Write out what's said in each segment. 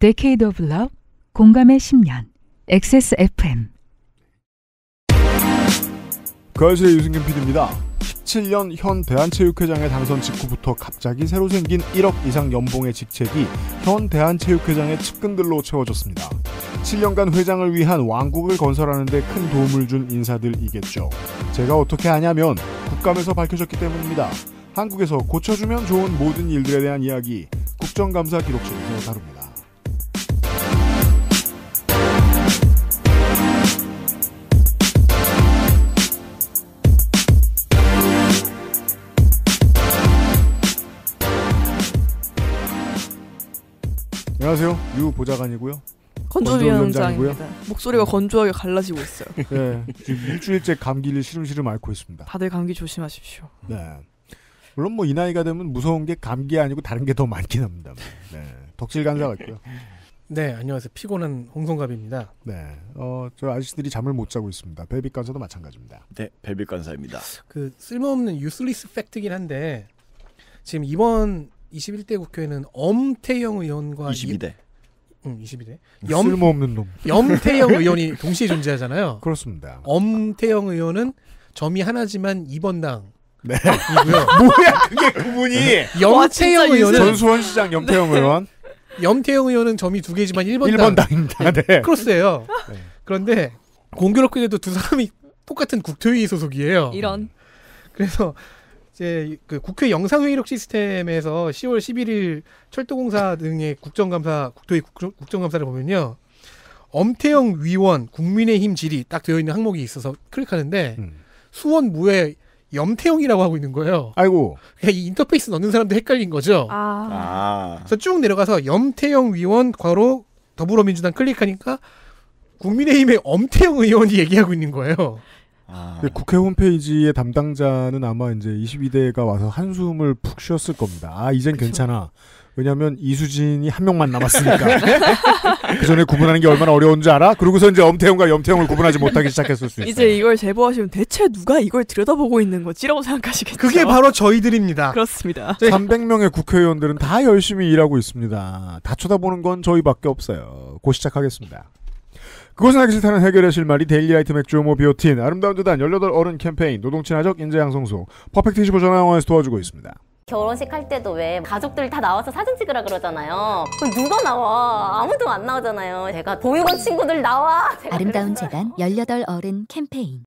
Decade of Love, 공감의 10년, XSFM. 거실의 유승균 PD입니다. 17년 현 대한체육회장에 당선 직후부터 갑자기 새로 생긴 1억 이상 연봉의 직책이 현 대한체육회장의 측근들로 채워졌습니다. 7년간 회장을 위한 왕국을 건설하는 데 큰 도움을 준 인사들이겠죠. 제가 어떻게 아냐면 국감에서 밝혀졌기 때문입니다. 한국에서 고쳐주면 좋은 모든 일들에 대한 이야기 국정감사 기록실에서 다룹니다. 안녕하세요. 유 보좌관이고요. 건조위원장입니다. 목소리가 건조하게 갈라지고 있어요. 네, 지금 일주일째 감기를 시름시름 앓고 있습니다. 다들 감기 조심하십시오. 네. 물론 뭐 이 나이가 되면 무서운 게 감기 아니고 다른 게 더 많긴 합니다. 네. 덕질 간사 같고요. 네, 안녕하세요. 피곤한 홍성갑입니다. 네. 어, 저 아저씨들이 잠을 못 자고 있습니다. 벨빅 간사도 마찬가지입니다. 네, 벨빅 간사입니다. 그 쓸모없는 유슬리스 팩트긴 한데 지금 이번 21대 국회에는 엄태영 의원과 22대. 응, 22대. 염, 쓸모없는 놈. 염태영 의원이 동시에 존재하잖아요. 그렇습니다. 엄태영 의원은 점이 하나지만 2번 당. 네. 이고요. 뭐야 그게 구분이? 염태영 의원은 전수원 시장 염태영 네. 의원. 염태영 의원은 점이 두 개지만 1번당. 1번당입니다. 네. 크로스예요. 네. 그런데 공교롭게도 두 사람이 똑같은 국토위 소속이에요. 이런. 그래서 이제 그 국회 영상회의록 시스템에서 10월 11일 철도공사 등의 국정감사 국토위 국- 국정감사를 보면요. 엄태영 위원 국민의힘 질의 딱 되어 있는 항목이 있어서 클릭하는데 음. 수원 무에 염태영이라고 하고 있는 거예요. 아이고. 그냥 이 인터페이스 넣는 사람도 헷갈린 거죠. 아, 아. 그래서 쭉 내려가서 염태영 위원 괄호 더불어민주당 클릭하니까 국민의힘의 엄태영 의원이 얘기하고 있는 거예요. 아. 근데 국회 홈페이지의 담당자는 아마 이제 22대가 와서 한숨을 푹 쉬었을 겁니다. 아, 이젠 괜찮아. 왜냐면 이수진이 한 명만 남았으니까. 그 전에 구분하는 게 얼마나 어려운 줄 알아? 그러고서 이제 엄태영과 염태영을 구분하지 못하기 시작했을 수 있어요. 이제 이걸 제보하시면 대체 누가 이걸 들여다보고 있는 거지라고 생각하시겠죠. 그게 바로 저희들입니다. 그렇습니다. 300명의 국회의원들은 다 열심히 일하고 있습니다. 다 쳐다보는 건 저희밖에 없어요. 고 시작하겠습니다. 그것은 하기 싫다는 해결의 실마리 데일리라이트 맥주 호모 비오틴 아름다운 재단 18 어른 캠페인 노동친화적 인재양성소 퍼펙트 25 전화영화에서 도와주고 있습니다. 결혼식 할 때도 왜 가족들 다 나와서 사진 찍으라 그러잖아요. 그럼 누가 나와? 아무도 안 나오잖아요. 제가 보육원 친구들 나와. 아름다운. 재단 18 어른 캠페인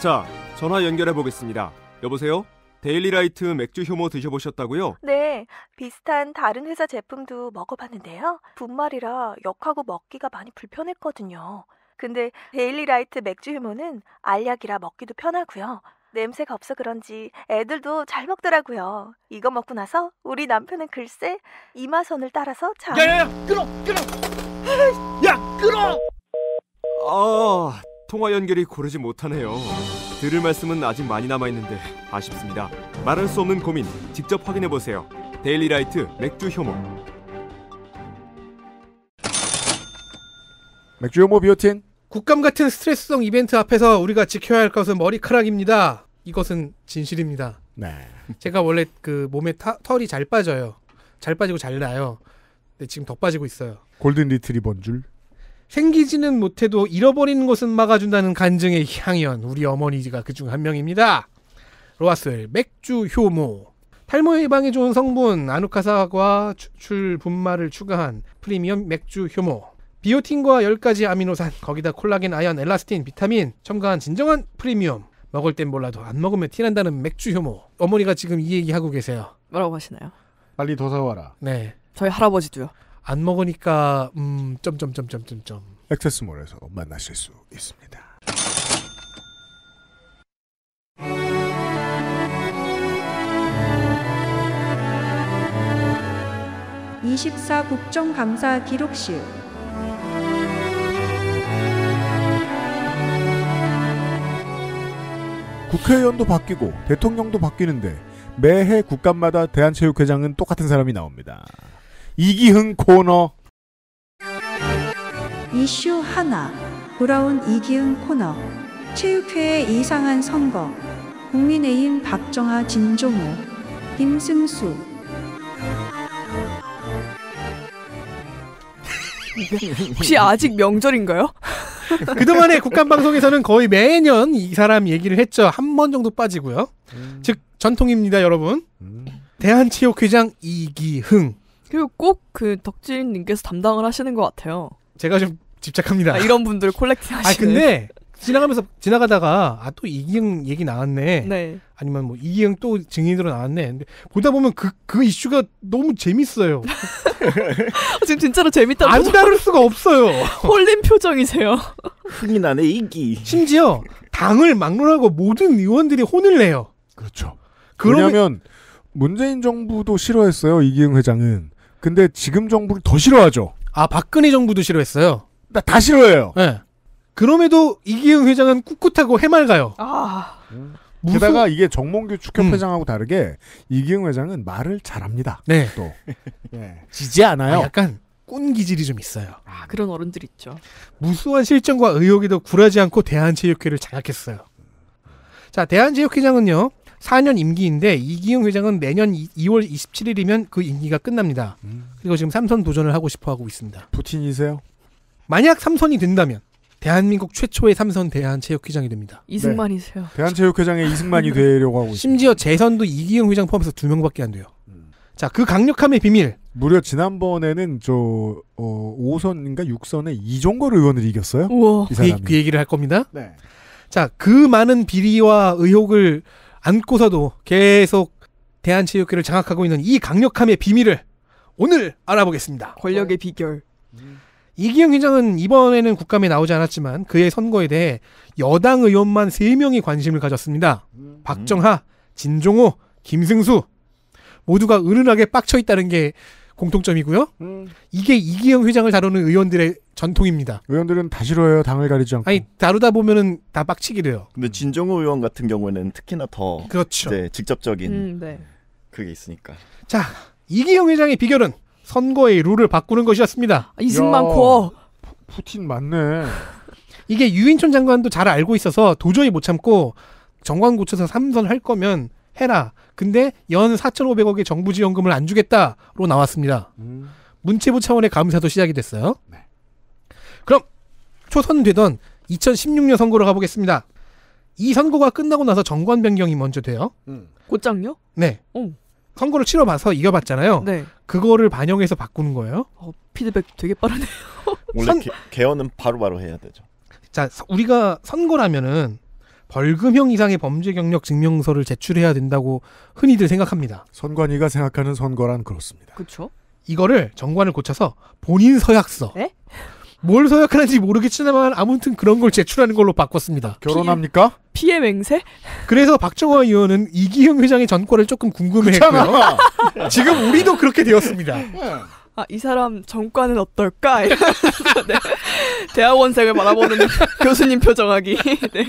자, 전화 연결해 보겠습니다. 여보세요? 데일리라이트 맥주 효모 드셔보셨다고요? 네, 비슷한 다른 회사 제품도 먹어봤는데요. 분말이라 역하고 먹기가 많이 불편했거든요. 근데 데일리라이트 맥주 휴무는 알약이라 먹기도 편하고요. 냄새가 없어 그런지 애들도 잘 먹더라고요. 이거 먹고 나서 우리 남편은 글쎄 이마선을 따라서 참 야야야 끊어 끊어 야 끊어 아, 통화 연결이 고르지 못하네요. 들을 말씀은 아직 많이 남아 있는데 아쉽습니다. 말할 수 없는 고민 직접 확인해 보세요. 데일리라이트 맥주 효모. 맥주 효모 비오틴 국감 같은 스트레스성 이벤트 앞에서 우리가 지켜야 할 것은 머리카락입니다. 이것은 진실입니다. 네. 제가 원래 그 몸에 타- 털이 잘 빠져요. 잘 빠지고 잘 나요. 근데 지금 더 빠지고 있어요. 골든 리트리버인 줄. 생기지는 못해도 잃어버리는 것은 막아준다는 간증의 향연 우리 어머니가 그중 한 명입니다. 로아슬 맥주 효모 탈모 예방에 좋은 성분 아누카사과 추출 분말을 추가한 프리미엄 맥주 효모 비오틴과 10가지 아미노산 거기다 콜라겐 아연 엘라스틴 비타민 첨가한 진정한 프리미엄 먹을 땐 몰라도 안 먹으면 티난다는 맥주 효모 어머니가 지금 이 얘기 하고 계세요. 뭐라고 하시나요? 빨리 더 사와라. 네. 저희 할아버지도요. 안 먹으니까 음 점점점점점점 액세스몰에서 만나실 수 있습니다. 24 국정감사 기록실 국회의원도 바뀌고 대통령도 바뀌는데 매해 국감마다 대한체육회장은 똑같은 사람이 나옵니다. 이기흥 코너 이슈 하나 돌아온 이기은 코너 체육회의 이상한 선거 국민의힘 박정아 진종호 김승수 혹시 아직 명절인가요? 그동안의 국감 방송에서는 거의 매년 이 사람 얘기를 했죠. 한 번 정도 빠지고요. 즉 전통입니다, 여러분. 대한체육회장 이기흥. 그리고 꼭 그 덕질님께서 담당을 하시는 것 같아요. 제가 좀 집착합니다. 아, 이런 분들 콜렉팅 아 하시는. 근데 지나가면서 지나가다가 아 또 이기흥 얘기 나왔네. 네. 아니면 뭐 이기흥 또 증인으로 나왔네. 근데 보다 보면 그그 이슈가 너무 재밌어요. 지금 진짜로 재밌다고 안 다룰 수가 없어요. 홀린 표정이세요. 흥이 나네 이기. 심지어 당을 막론하고 모든 의원들이 혼을 내요. 그렇죠. 그러면- 왜냐하면 문재인 정부도 싫어했어요 이기흥 회장은. 근데 지금 정부를 더 싫어하죠. 아 박근혜 정부도 싫어했어요. 나 다 싫어해요. 네. 그럼에도 이기흥 회장은 꿋꿋하고 해맑아요. 아. 무슨- 게다가 이게 정몽규 축협 음. 회장하고 다르게 이기흥 회장은 말을 잘합니다. 네. 또 예. 지지 않아요. 아, 약간 꾼 기질이 좀 있어요. 아, 그런 어른들 있죠. 무수한 실정과 의혹에도 굴하지 않고 대한체육회를 장악했어요. 자, 대한체육회장은요. 4년 임기인데 이기용 회장은 내년 2, 월 27일이면 그 임기가 끝납니다. 그리고 지금 삼선 도전을 하고 싶어 하고 있습니다. 푸틴이세요? 만약 삼선이 된다면 대한민국 최초의 삼선 대한체육회장이 됩니다. 이승만이세요. 대한체육회장의 이승만이 되려고 하고 있습니다. 심지어 재선도 이기용 회장 포함해서 두 명밖에 안 돼요. 자, 그 강력함의 비밀. 무려 지난번에는 저 어, 5선인가 6선에 이종걸 의원을 이겼어요. 우와. 이 그, 얘- 사람이. 그 얘기를 할 겁니다. 네. 자, 그 많은 비리와 의혹을 안고서도 계속 대한체육회를 장악하고 있는 이 강력함의 비밀을 오늘 알아보겠습니다. 권력의 비결. 이기영 회장은 이번에는 국감에 나오지 않았지만 그의 선거에 대해 여당 의원만 3명이 관심을 가졌습니다. 박정하, 진종호, 김승수 모두가 은은하게 빡쳐 있다는 게 공통점이고요. 이게 이기영 회장을 다루는 의원들의 전통입니다. 의원들은 다 싫어해요. 당을 가리지 않고. 아니 다루다 보면은 다 빡치게 돼요. 근데 진정호 의원 같은 경우에는 특히나 더 그렇죠. 이제 직접적인 음, 네. 그게 있으니까. 자, 이기영 회장의 비결은 선거의 룰을 바꾸는 것이었습니다. 아, 이승만 야. 코어. 푸틴 맞네. 이게 유인촌 장관도 잘 알고 있어서 도저히 못 참고 정관 고쳐서 삼선 할 거면 해라. 근데 연 4,500억의 정부 지원금을 안 주겠다로 나왔습니다. 문체부 차원의 감사도 시작이 됐어요. 그럼 초선되던 2016년 선거로 가보겠습니다. 이 선거가 끝나고 나서 정관 변경이 먼저 돼요. 곧장요? 네. 오. 선거를 치러봐서 이겨봤잖아요. 네. 그거를 반영해서 바꾸는 거예요. 어, 피드백 되게 빠르네요. 원래 선- 개, 개헌은 바로바로 해야 되죠. 자, 서- 우리가 선거라면은 벌금형 이상의 범죄 경력 증명서를 제출해야 된다고 흔히들 생각합니다. 선관위가 생각하는 선거란 그렇습니다. 그렇죠. 이거를 정관을 고쳐서 본인 서약서. 에? 뭘 서약하는지 모르겠지만 아무튼 그런 걸 제출하는 걸로 바꿨습니다. 결혼합니까? 피해 맹세? 그래서 박정화 의원은 이기영 회장의 전과를 조금 궁금해했고요. 지금 우리도 그렇게 되었습니다. 아, 이 사람 정과는 어떨까? 이러면서 네. 대학원생을 바라보는 교수님 표정하기. 네.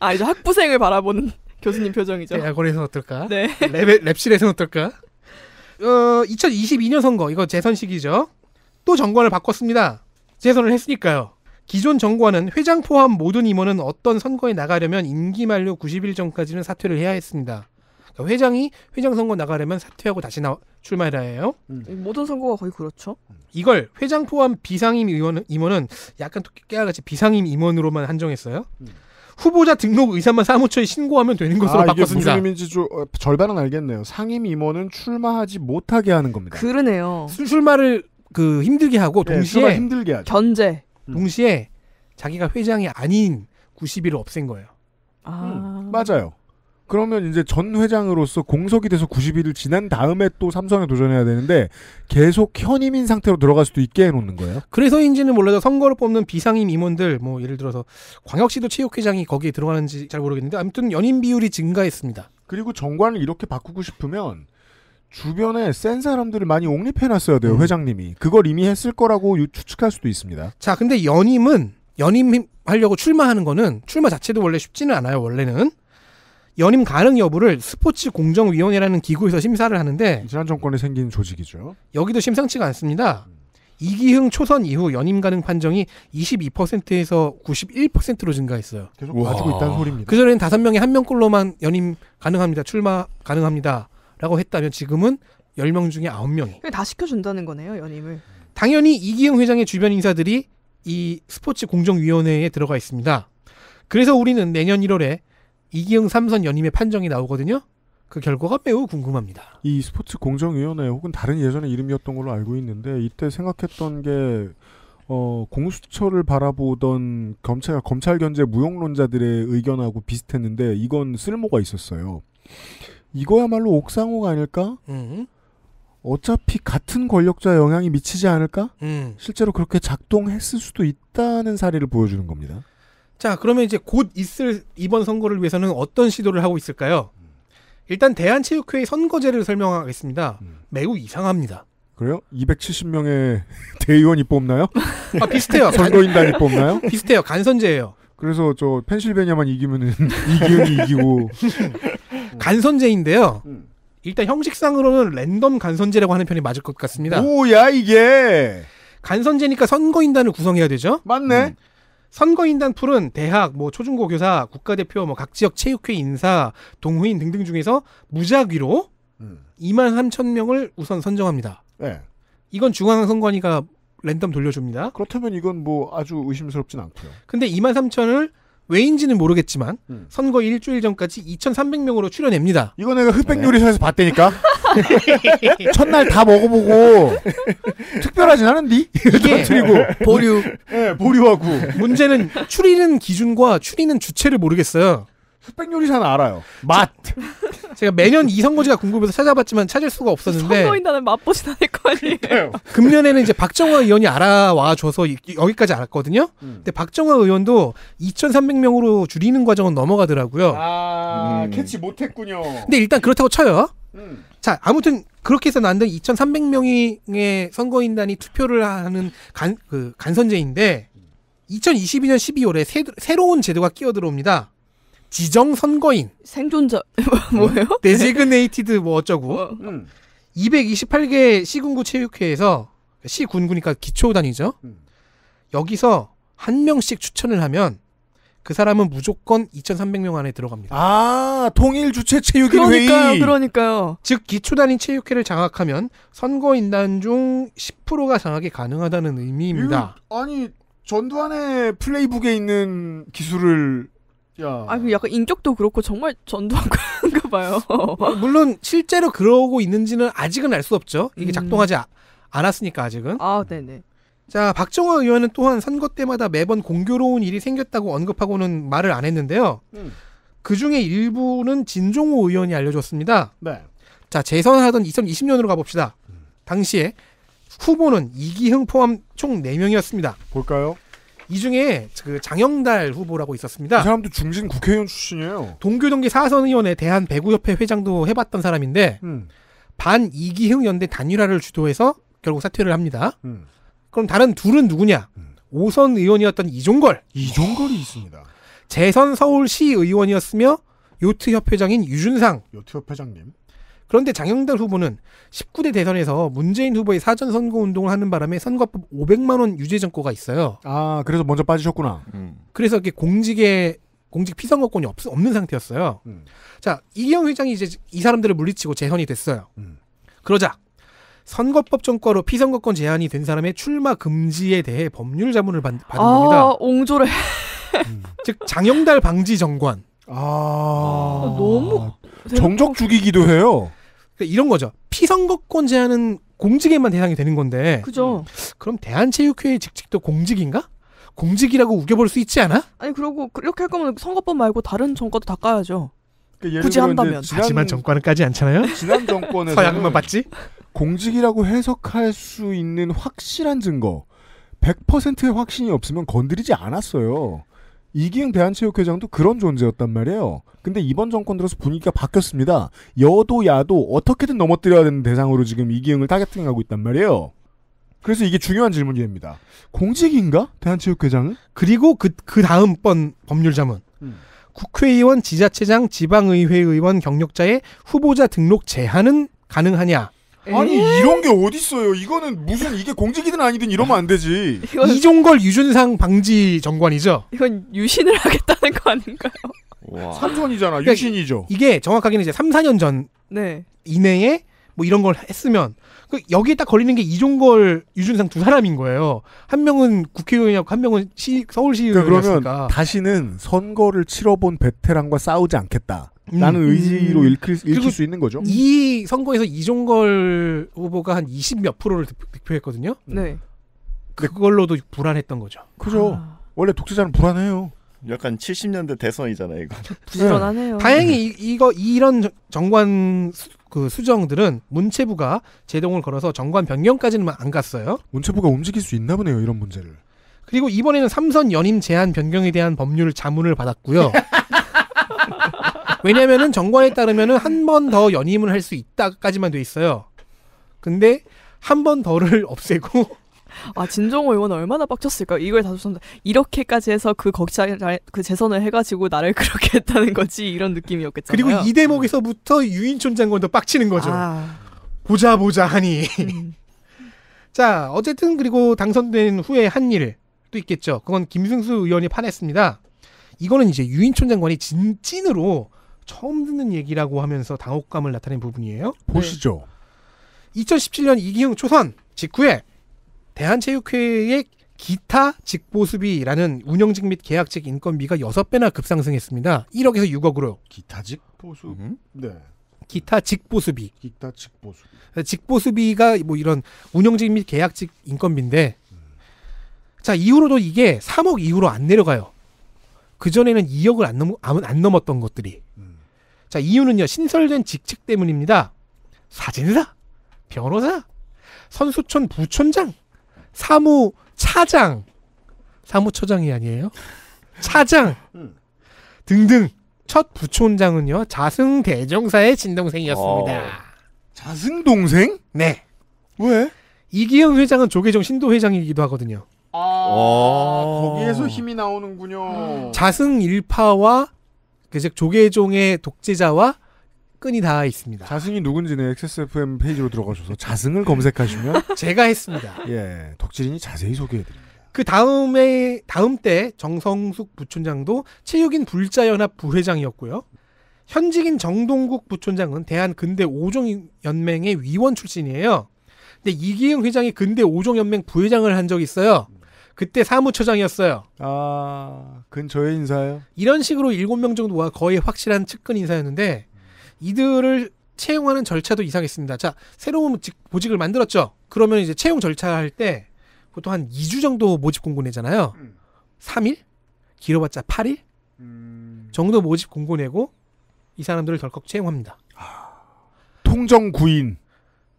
아, 이제 학부생을 바라보는 교수님 표정이죠. 대학원에서는 어떨까? 네. 랩, 랩실에서는 어떨까? 어, 2022년 선거 이거 재선식이죠. 또 정관을 바꿨습니다. 재선을 했으니까요. 기존 정관은 회장 포함 모든 임원은 어떤 선거에 나가려면 임기 만료 90일 전까지는 사퇴를 해야 했습니다. 그러니까 회장이 회장 선거 나가려면 사퇴하고 다시 나 출마해야 해요. 모든 선거가 거의 그렇죠. 이걸 회장 포함 비상임 의원, 임원은 약간 또 깨알같이 비상임 임원으로만 한정했어요. 후보자 등록 의사만 사무처에 신고하면 되는 것으로 아, 이게 바꿨습니다. 무슨 의미인지 좀, 어, 절반은 알겠네요. 상임 임원은 출마하지 못하게 하는 겁니다. 그러네요. 술- 출마를 그 힘들게 하고 예, 출마 동시에 힘들게 하죠. 견제. 동시에 자기가 회장이 아닌 90일을 없앤 거예요. 아. 맞아요. 그러면 이제 전 회장으로서 공석이 돼서 90일을 지난 다음에 또 삼선에 도전해야 되는데 계속 현임인 상태로 들어갈 수도 있게 해놓는 거예요. 그래서인지는 몰라도 선거를 뽑는 비상임 임원들 뭐 예를 들어서 광역시도 체육회장이 거기에 들어가는지 잘 모르겠는데 아무튼 연임 비율이 증가했습니다. 그리고 정관을 이렇게 바꾸고 싶으면 주변에 센 사람들을 많이 옹립해놨어야 돼요. 음. 회장님이 그걸 이미 했을 거라고 유- 추측할 수도 있습니다. 자, 근데 연임은 연임하려고 출마하는 거는 출마 자체도 원래 쉽지는 않아요. 원래는 연임 가능 여부를 스포츠 공정위원회라는 기구에서 심사를 하는데 지난 정권에 생긴 조직이죠. 여기도 심상치가 않습니다. 이기흥 초선 이후 연임 가능 판정이 22%에서 91%로 증가했어요. 계속 봐주고 있다는 소리입니다. 그전에는 다섯 명에 한 명꼴로만 연임 가능합니다. 출마 가능합니다. 라고 했다면 지금은 10명 중에 9명이. 그냥 다 시켜준다는 거네요, 연임을. 당연히 이기흥 회장의 주변 인사들이 이 스포츠 공정위원회에 들어가 있습니다. 그래서 우리는 내년 1월에 이기흥 삼선 연임의 판정이 나오거든요. 그 결과가 매우 궁금합니다. 이 스포츠 공정위원회 혹은 다른 예전의 이름이었던 걸로 알고 있는데 이때 생각했던 게 어, 공수처를 바라보던 검찰 검찰 견제 무용론자들의 의견하고 비슷했는데 이건 쓸모가 있었어요. 이거야말로 옥상호가 아닐까? 음. 어차피 같은 권력자 영향이 미치지 않을까? 음. 실제로 그렇게 작동했을 수도 있다는 사례를 보여주는 겁니다. 자, 그러면 이제 곧 있을 이번 선거를 위해서는 어떤 시도를 하고 있을까요? 일단 대한체육회의 선거제를 설명하겠습니다. 매우 이상합니다. 그래요? 270명의 대의원이 뽑나요? 아, 비슷해요. 선거인단이 뽑나요? 비슷해요. 간선제예요. 그래서 저 펜실베니아만 이기면은 이기은이 이기고 간선제인데요. 일단 형식상으로는 랜덤 간선제라고 하는 편이 맞을 것 같습니다. 뭐야 이게? 간선제니까 선거인단을 구성해야 되죠? 맞네. 선거인단 풀은 대학, 뭐 초중고 교사, 국가대표, 뭐 각 지역 체육회 인사, 동호인 등등 중에서 무작위로 2만 3천 명을 우선 선정합니다. 네. 이건 중앙선관위가 랜덤 돌려줍니다. 그렇다면 이건 뭐 아주 의심스럽진 않고요. 근데 2만 3천을 왜인지는 모르겠지만 선거 일주일 전까지 2,300명으로 출연합니다. 이거 내가 흑백 요리사에서 봤다니까. 첫날 다 먹어보고 특별하진 않은디? 이게 터뜨리고 보류. 예, 보류하고. 문제는 추리는 기준과 추리는 주체를 모르겠어요. 흑백 요리사는 알아요. 맛. 제가 매년 이 선거제가 궁금해서 찾아봤지만 찾을 수가 없었는데 선거인단은 맛보진 않을 거 아니에요. 금년에는 이제 박정화 의원이 알아와 줘서 이- 여기까지 알았거든요. 근데 박정화 의원도 2,300명으로 줄이는 과정은 넘어가더라고요. 아 캐치 못했군요. 근데 일단 그렇다고 쳐요. 음. 자, 아무튼 그렇게 해서 만든 2,300명의 선거인단이 투표를 하는 간, 그 간선제인데 2022년 12월에 새, 새로운 제도가 끼어들어옵니다. 지정 선거인. 생존자 뭐예요? designated 뭐 어쩌고. 음. 228개 시군구 체육회에서 시군구니까 기초 단위죠. 여기서 한 명씩 추천을 하면 그 사람은 무조건 2,300명 안에 들어갑니다. 아 통일 주체 체육인 그러니까요, 회의. 그러니까요. 즉 기초 단위 체육회를 장악하면 선거 인단 중 10%가 장악이 가능하다는 의미입니다. 이거, 아니 전두환의 플레이북에 있는 기술을 야. 아, 그 약간 인격도 그렇고 정말 전두환인가 봐요. 물론 실제로 그러고 있는지는 아직은 알 수 없죠. 이게 작동하지 아- 않았으니까 아직은. 아, 네네. 자, 박정화 의원은 또한 선거 때마다 매번 공교로운 일이 생겼다고 언급하고는 말을 안 했는데요. 음. 그 중에 일부는 진종호 의원이 알려줬습니다. 네. 자, 재선하던 2020년으로 가봅시다. 당시에 후보는 이기흥 포함 총 4명이었습니다. 볼까요? 이 중에 그 장영달 후보라고 있었습니다. 이 사람도 중진 국회의원 출신이에요. 동교동계 사선 의원의 대한 배구협회 회장도 해봤던 사람인데 음. 반 이기흥 연대 단일화를 주도해서 결국 사퇴를 합니다. 음. 그럼 다른 둘은 누구냐? 오선 의원이었던 이종걸, 이종걸이 있습니다. 재선 서울시 의원이었으며 요트협회장인 유준상. 요트협 회장님. 그런데 장영달 후보는 19대 대선에서 문재인 후보의 사전 선거 운동을 하는 바람에 선거법 500만 원 유죄 정고가 있어요. 아 그래서 먼저 빠지셨구나. 그래서 이게 공직에 공직 피선거권이 없, 없는 상태였어요. 음. 자 이기영 회장이 이제 이 사람들을 물리치고 재선이 됐어요. 음. 그러자 선거법 전과로 피선거권 제한이 된 사람의 출마 금지에 대해 법률 자문을 받, 받은 겁니다. 아, 옹졸해. 즉 장영달 방지 정권. 아 너무 정적 죽이기도 해요. 그러니까 이런 거죠. 피선거권 제한은 공직에만 대상이 되는 건데 그죠. 그럼 대한체육회의 직책도 공직인가? 공직이라고 우겨볼 수 있지 않아? 아니, 그러고 그렇게 할 거면 선거법 말고 다른 정과도 다 까야죠. 그러니까 예를 굳이 한다면. 지난, 하지만 정권은 까지 않잖아요. 지난 정권에서는 서양만 봤지? 공직이라고 해석할 수 있는 확실한 증거 100%의 확신이 없으면 건드리지 않았어요. 이기영 대한체육회장도 그런 존재였단 말이에요. 근데 이번 정권 들어서 분위기가 바뀌었습니다. 여도 야도 어떻게든 넘어뜨려야 되는 대상으로 지금 이기영을 타겟팅하고 있단 말이에요. 그래서 이게 중요한 질문이 됩니다. 공직인가? 대한체육회장은? 그리고 그, 그 다음번 법률 자문. 음. 국회의원, 지자체장, 지방의회 의원 경력자의 후보자 등록 제한은 가능하냐? 아니 이런 게 어딨어요. 이거는 무슨 이게 공직이든 아니든 이러면 안 되지. 이건 이종걸 유준상 방지 정관이죠. 이건 유신을 하겠다는 거 아닌가요? 와. 삼선이잖아. 그러니까 유신이죠. 이게 정확하게는 이제 3, 4년 전 네. 이내에 뭐 이런 걸 했으면 그 여기에 딱 걸리는 게 이종걸, 유준상 두 사람인 거예요. 한 명은 국회의원이었고 한 명은 시, 그러니까 서울시의원이었으니까. 그러면 다시는 선거를 치러본 베테랑과 싸우지 않겠다. 음. 라는 의지로 음. 읽힐, 읽힐 수 있는 거죠. 이 선거에서 이종걸 후보가 한 20 몇 프로를 득- 득표했거든요. 네. 그걸로도 불안했던 거죠. 그죠. 아, 원래 독재자는 불안해요. 약간 70년대 대선이잖아요, 이거. 부지런하네요. 다행히 이, 이거 이런 정- 정관 수, 그 수정들은 문체부가 제동을 걸어서 정관 변경까지는 안 갔어요. 문체부가 움직일 수 있나 보네요. 이런 문제를. 그리고 이번에는 삼선 연임 제한 변경에 대한 법률 자문을 받았고요. 왜냐면은 정관에 따르면은 한 번 더 연임을 할 수 있다까지만 돼 있어요. 근데 한 번 더를 없애고 아 진종호 의원 얼마나 빡쳤을까? 이걸 다 줬는데 이렇게까지 해서 그 거기서 그 재선을 해가지고 나를 그렇게 했다는 거지 이런 느낌이었겠잖아요. 그리고 이 대목에서부터 유인촌 장관도 빡치는 거죠. 아, 보자 보자 하니. 음. 자, 어쨌든 그리고 당선된 후에 한 일도 있겠죠. 그건 김승수 의원이 파냈습니다. 이거는 이제 유인촌 장관이 진, 찐으로 처음 듣는 얘기라고 하면서 당혹감을 나타낸 부분이에요. 보시죠. 2017년 이기흥 초선 직후에 대한체육회의 기타 직보수비라는 운영직 및 계약직 인건비가 6배나 급상승했습니다. 1억에서 6억으로. 기타 직 보수. 음? 네. 기타 직보수비. 기타 직 보수. 직보수비가 뭐 이런 운영직 및 계약직 인건비인데 자 이후로도 이게 3억 이후로 안 내려가요. 그 전에는 2억을 안, 넘, 안, 안 넘었던 것들이. 음. 자 이유는요 신설된 직책 때문입니다. 사진사, 변호사, 선수촌 부촌장, 사무 차장, 사무처장이 아니에요. 차장 음. 등등 첫 부촌장은요 자승 대종사의 친동생이었습니다. 어. 자승 동생? 네. 왜? 이기영 회장은 조계종 신도 회장이기도 하거든요. 아, 어. 거기에서 힘이 나오는군요. 자승 일파와 그즉 조계종의 독재자와 끈이 닿아 있습니다. 자승이 누군지는 XSFM 페이지로 들어가셔서 자승을 검색하시면 제가 했습니다. 예 덕질인이 자세히 소개해드립니다. 그 다음에 다음 때 정성숙 부촌장도 체육인 불자연합 부회장이었고요. 현직인 정동국 부촌장은 대한 근대 오종 연맹의 위원 출신이에요. 근데 이기영 회장이 근대 오종 연맹 부회장을 한 적이 있어요. 그때 사무처장이었어요. 아 근처의 인사요. 이런 식으로 일곱 명 정도가 거의 확실한 측근 인사였는데 이들을 채용하는 절차도 이상했습니다. 자, 새로운 직- 보직 을 만들었죠. 그러면 이제 채용 절차할 때 보통 한 2주 정도 모집 공고 내잖아요. 3일? 길어봤자 8일? 정도 모집 공고 내고 이 사람들을 덜컥 채용합니다. 통정 구인.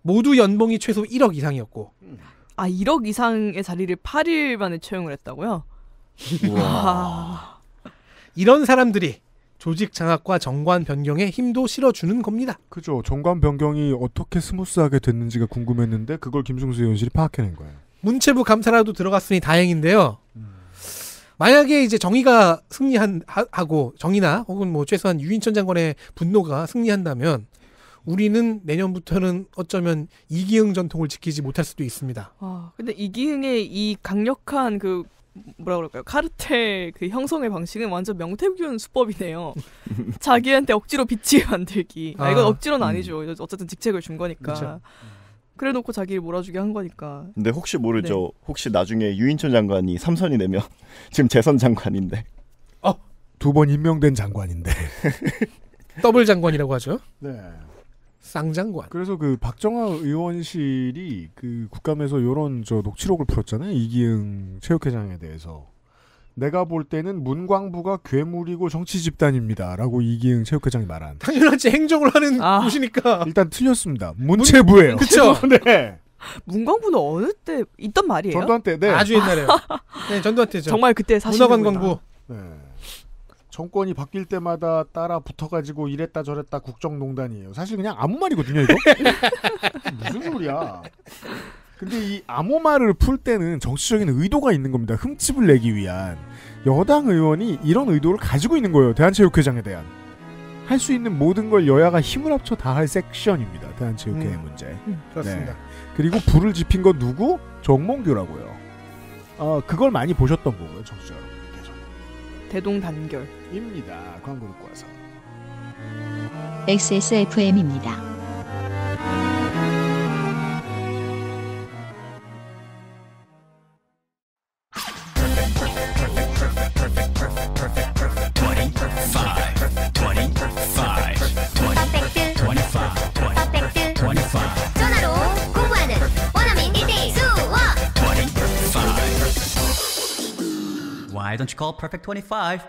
모두 연봉이 최소 1억 이상이었고 아 1억 이상의 자리를 8일 만에 채용을 했다고요? 아, 이런 사람들이 조직 장악과 정관 변경에 힘도 실어주는 겁니다. 그죠. 정관 변경이 어떻게 smooth하게 됐는지가 궁금했는데 그걸 김승수 의원실이 파악해낸 거예요. 문체부 감사라도 들어갔으니 다행인데요. 만약에 이제 정의가 승리한 하- 하고 정의나 혹은 뭐 최소한 유인촌 장관의 분노가 승리한다면 우리는 내년부터는 어쩌면 이기흥 전통을 지키지 못할 수도 있습니다. 아, 근데 이기흥의 이 강력한 그 뭐라 그럴까요? 카르텔 그 형성의 방식은 완전 명태균 수법이네요. 자기한테 억지로 빚지게 만들기. 아, 이건 아, 억지로는 음. 아니죠. 어쨌든 직책을 준 거니까. 그쵸. 그래 놓고 자기를 몰아주게 한 거니까. 근데 혹시 모르죠. 혹시 나중에 유인천 장관이 삼선이 되면 지금 재선 장관인데. 두번 임명된 장관인데. 더블 장관이라고 하죠. 네. 쌍장관. 그래서 그 박정아 의원실이 그 국감에서 요런 저 녹취록을 풀었잖아요. 이기흥 체육회장에 대해서. 내가 볼 때는 문광부가 괴물이고 정치 집단입니다라고 이기흥 체육회장이 말한. 당연하지 행정을 하는 아. 곳이니까. 일단 틀렸습니다. 문체부예요. 그쵸. 네. 문광부는 어느 때 있던 말이에요? 전두환 때 네. 아주 옛날에요. 네, 전두환 때죠. 정말 그때 사실 문화관광부. 네. 정권이 바뀔 때마다 따라 붙어가지고 이랬다 저랬다 국정농단이에요. 사실 그냥 아무 말이거든요, 이거. 무슨 소리야. 근데 이 아무 말을 풀 때는 정치적인 의도가 있는 겁니다. 흠집을 내기 위한. 여당 의원이 이런 의도를 가지고 있는 거예요. 대한체육회장에 대한. 할 수 있는 모든 걸 여야가 힘을 합쳐 다 할 섹션입니다. 대한체육회의 음. 문제. 그렇습니다. 네. 그리고 불을 지핀 건 누구? 정몽규라고요. 어, 그걸 많이 보셨던 거고요, 여러분께서. 대동단결. 입니다. 광고 듣고 와서. XSFM입니다. Why don't you call Perfect 25?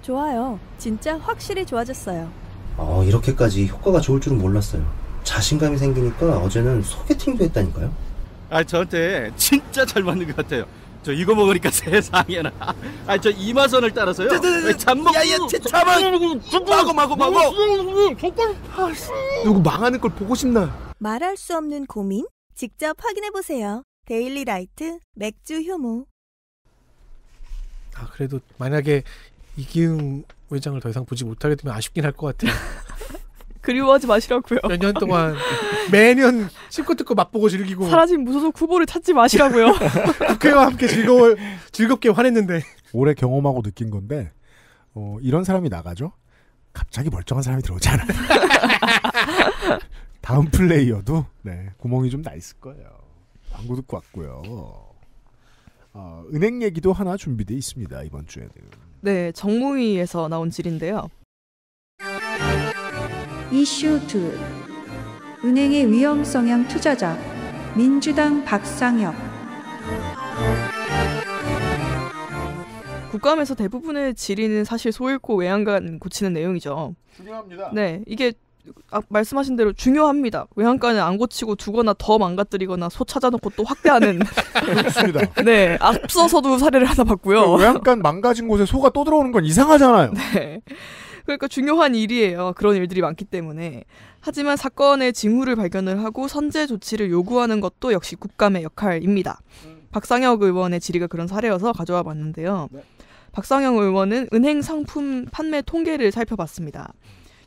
좋아요. 진짜 확실히 좋아졌어요. 어, 이렇게까지 효과가 좋을 줄은 몰랐어요. 자신감이 생기니까 어제는 소개팅도 했다니까요. 아 저한테 진짜 잘 맞는 것 같아요. 저 이거 먹으니까 세상에나. 아 저 이마선을 따라서요. 잠먹. 야야 잠만. 마고 마고 마고. 누구 망하는 걸 보고 싶나? 말할 수 없는 고민? 직접 확인해 보세요. 데일리 라이트 맥주 효모. 아, 그래도 만약에 이기흥 회장을 더 이상 보지 못하게 되면 아쉽긴 할 것 같아요. 그리워하지 마시라고요. 몇 년 동안 매년 씹고 뜯고 맛보고 즐기고 사라진 무소속 후보를 찾지 마시라고요. 국회와 함께 즐거워 즐겁게 화냈는데 올해 경험하고 느낀 건데 어, 이런 사람이 나가죠. 갑자기 멀쩡한 사람이 들어오지 않아요. 다음 플레이어도 네, 구멍이 좀 나 있을 거예요. 광고 듣고 왔고요. 어, 은행 얘기도 하나 준비돼 있습니다 이번 주에는. 네, 정무위에서 나온 질인데요. 이슈 2 은행의 위험 성향 투자자 민주당 박상혁 국감에서 대부분의 질의는 사실 소잃고 외양간 고치는 내용이죠. 중요합니다. 네, 이게 아, 말씀하신 대로 중요합니다. 외양간을 안 고치고 두거나 더 망가뜨리거나 소 찾아놓고 또 확대하는. 그렇습니다. 네, 앞서서도 사례를 하나 봤고요. 외양간 망가진 곳에 소가 또 들어오는 건 이상하잖아요. 네. 그러니까 중요한 일이에요. 그런 일들이 많기 때문에. 하지만 사건의 징후를 발견을 하고 선제 조치를 요구하는 것도 역시 국감의 역할입니다. 박상혁 의원의 질의가 그런 사례여서 가져와 봤는데요. 박상혁 의원은 은행 상품 판매 통계를 살펴봤습니다.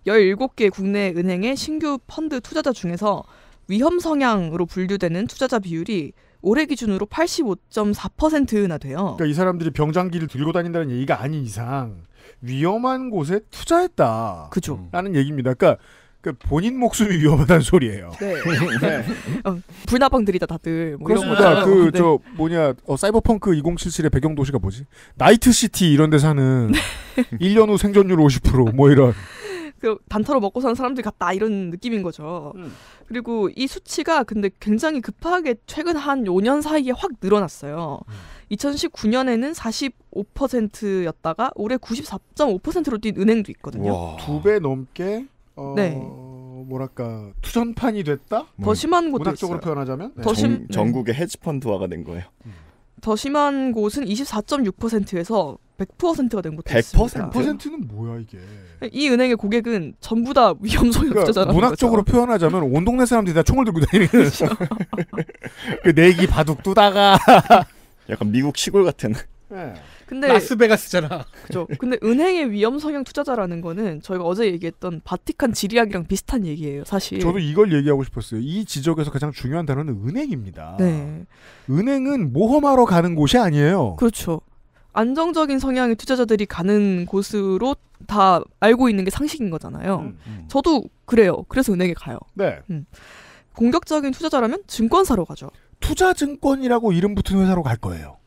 17개 국내 은행의 신규 펀드 투자자 중에서 위험 성향으로 분류되는 투자자 비율이 올해 기준으로 85.4%나 돼요. 그러니까 이 사람들이 병장기를 들고 다닌다는 얘기가 아닌 이상 위험한 곳에 투자했다. 그죠. 라는 얘기입니다. 그러니까 그 본인 목숨이 위험하다는 소리예요. 네. 어, 불나방들이다 다들. 뭐 그렇습니다. 거. 그 네. 저 뭐냐 어, 사이버펑크 2077의 배경 도시가 뭐지? 나이트 시티 이런 데 사는 1년 후 생존율 50%뭐 이런. 그 단타로 먹고 사는 사람들 같다 이런 느낌인 거죠. 그리고 이 수치가 근데 굉장히 급하게 최근 한 5년 사이에 확 늘어났어요. 2019년에는 45%였다가 올해 94.5%로 뛴 은행도 있거든요. 두 배 넘게 어, 네. 뭐랄까 투전판이 됐다? 더 심한 곳도 문학적으로 있어요. 표현하자면 네. 더 심- 네. 전국의 헤지펀드화가 된 거예요. 더 심한 곳은 24.6%에서 100%가 된 곳도 100%? 있습니다. 100%는 뭐야 이게? 이 은행의 고객은 전부 다 위험 소용 그러니까 문학적으로 거죠. 표현하자면 온 동네 사람들이 다 총을 들고 다니는 그 내기 바둑 두다가 약간 미국 시골 같은. 근데 라스베가스잖아. 그죠. 근데 은행의 위험 성향 투자자라는 거는 저희가 어제 얘기했던 바티칸 지리학이랑 비슷한 얘기예요, 사실. 저도 이걸 얘기하고 싶었어요. 이 지적에서 가장 중요한 단어는 은행입니다. 네. 은행은 모험하러 가는 곳이 아니에요. 그렇죠. 안정적인 성향의 투자자들이 가는 곳으로 다 알고 있는 게 상식인 거잖아요. 저도 그래요. 그래서 은행에 가요. 네. 음. 공격적인 투자자라면 증권사로 가죠. 투자증권이라고 이름 붙은 회사로 갈 거예요.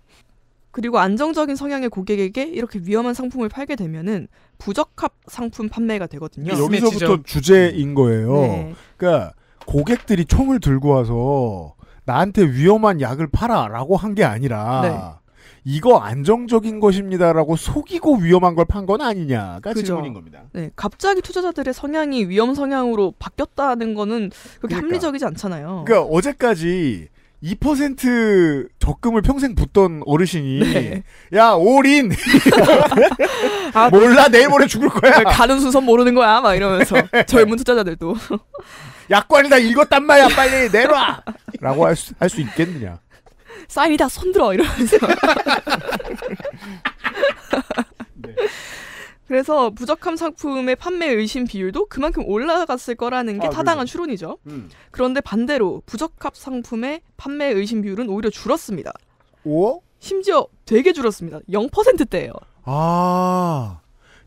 그리고 안정적인 성향의 고객에게 이렇게 위험한 상품을 팔게 되면은 부적합 상품 판매가 되거든요. 여기서부터 주제인 거예요. 네. 그러니까 고객들이 총을 들고 와서 나한테 위험한 약을 팔아라고 한 게 아니라 네. 이거 안정적인 것입니다라고 속이고 위험한 걸 판 건 아니냐가 그죠. 질문인 겁니다. 네, 갑자기 투자자들의 성향이 위험 성향으로 바뀌었다는 거는 그렇게 그러니까. 합리적이지 않잖아요. 그러니까 어제까지 2% 적금을 평생 붓던 어르신이 네. 야 올인 아, 몰라 내일 모레 죽을 거야 가는 순서 모르는 거야 막 이러면서 젊은 투자자들도 약관을 다 읽었단 말이야 빨리 내놔 라고 할 수 할 수 있겠느냐 사인이다 손들어 이러면서 그래서 부적합 상품의 판매 의심 비율도 그만큼 올라갔을 거라는 게 아, 타당한 그죠. 추론이죠. 음. 그런데 반대로 부적합 상품의 판매 의심 비율은 오히려 줄었습니다. 오? 심지어 되게 줄었습니다. 0%대예요. 아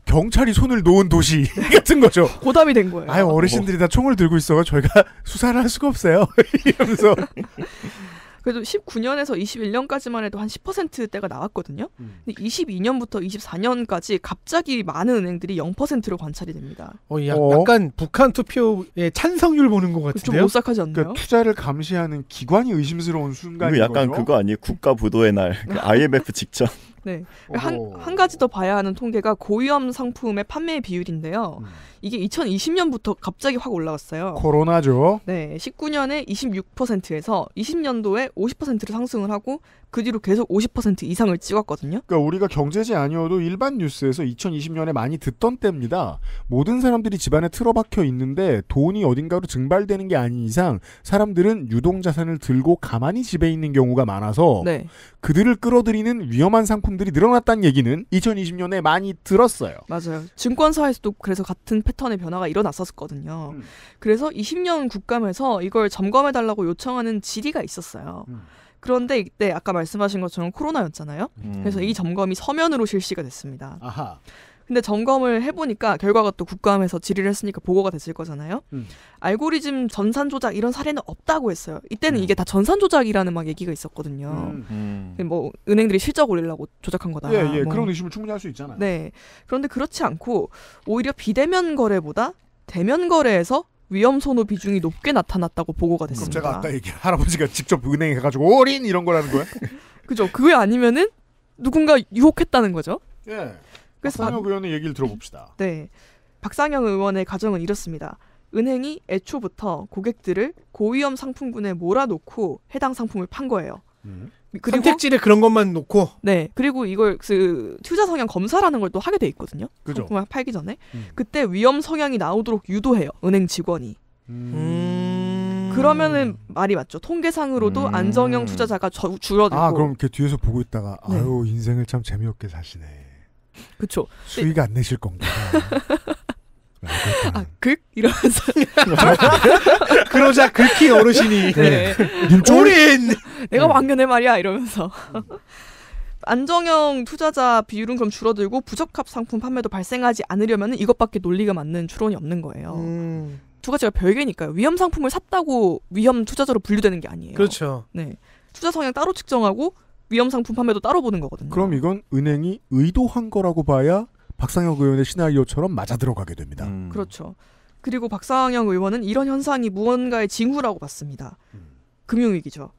경찰이 손을 놓은 도시 같은 거죠. 고담이 된 거예요. 아유 어르신들이 다 총을 들고 있어 저희가 수사를 할 수가 없어요. 이러면서 그래도 19년에서 21년까지만 해도 한 10%대가 나왔거든요. 음. 근데 22년부터 24년까지 갑자기 많은 은행들이 0%로 관찰이 됩니다. 어, 약, 약간 북한 투표의 찬성률 보는 것 같은데요. 좀 오싹하지 않나요? 그러니까 투자를 감시하는 기관이 의심스러운 순간인 이거 약간 거죠. 그거 아니에요? 국가 부도의 날 그 IMF 직전. 네. 한, 한 가지 더 봐야 하는 통계가 고위험 상품의 판매 비율인데요. 음. 이게 2020년부터 갑자기 확 올라갔어요. 코로나죠. 네, 19년에 26%에서 20년도에 50%로 상승을 하고 그 뒤로 계속 50% 이상을 찍었거든요. 그러니까 우리가 경제지 아니어도 일반 뉴스에서 2020년에 많이 듣던 때입니다. 모든 사람들이 집안에 틀어박혀 있는데 돈이 어딘가로 증발되는 게 아닌 이상 사람들은 유동자산을 들고 가만히 집에 있는 경우가 많아서 네. 그들을 끌어들이는 위험한 상품들이 늘어났다는 얘기는 2020년에 많이 들었어요. 맞아요. 증권사에서도 그래서 같은 패턴의 변화가 일어났었거든요. 음. 그래서 20년 국감에서 이걸 점검해달라고 요청하는 질의가 있었어요. 음. 그런데 이때 아까 말씀하신 것처럼 코로나였잖아요. 음. 그래서 이 점검이 서면으로 실시가 됐습니다. 아하. 근데 점검을 해보니까 결과가 또 국감에서 질의를 했으니까 보고가 됐을 거잖아요. 음. 알고리즘 전산 조작 이런 사례는 없다고 했어요. 이때는 이게 다 전산 조작이라는 막 얘기가 있었거든요. 음. 뭐 은행들이 실적 올리려고 조작한 거다. 예, 예. 뭐. 그런 의심을 충분히 할 수 있잖아요. 네. 그런데 그렇지 않고 오히려 비대면 거래보다 대면 거래에서 위험 소노 비중이 높게 나타났다고 보고가 됐습니다. 제가 아까 얘기 할아버지가 직접 은행에 가가지고 올인 이런 거라는 거야? 그죠? 그게 아니면은 누군가 유혹했다는 거죠. 예. 그래서 박상혁 박- 의원의 얘기를 들어봅시다. 네. 박상영 의원의 가정은 이렇습니다. 은행이 애초부터 고객들을 고위험 상품군에 몰아놓고 해당 상품을 판 거예요. 그리고 선택지를 그런 것만 놓고 네 그리고 이걸 그 투자 성향 검사라는 걸 또 하게 돼 있거든요. 그죠. 상품을 팔기 전에 음. 그때 위험 성향이 나오도록 유도해요 은행 직원이. 음. 그러면은 말이 맞죠. 통계상으로도 안정형 투자자가 저- 줄어들고. 아 그럼 이렇게 뒤에서 보고 있다가 네. 아유 인생을 참 재미없게 사시네. 그쵸. 수익 안 내실 건가? 아, 극 이러면서 그러자 긁힌 어르신이 네. 올인 내가 왕년에 말이야 이러면서 안정형 투자자 비율은 그럼 줄어들고 부적합 상품 판매도 발생하지 않으려면 이것밖에 논리가 맞는 추론이 없는 거예요. 음. 두 가지가 별개니까요. 위험 상품을 샀다고 위험 투자자로 분류되는 게 아니에요. 그렇죠. 네. 투자 성향 따로 측정하고 위험 상품 판매도 따로 보는 거거든요. 그럼 이건 은행이 의도한 거라고 봐야 박상혁 의원의 시나리오처럼 맞아 들어가게 됩니다. 그렇죠. 그리고 박상영 의원은 이런 현상이 무언가의 징후라고 봤습니다. 금융위기죠.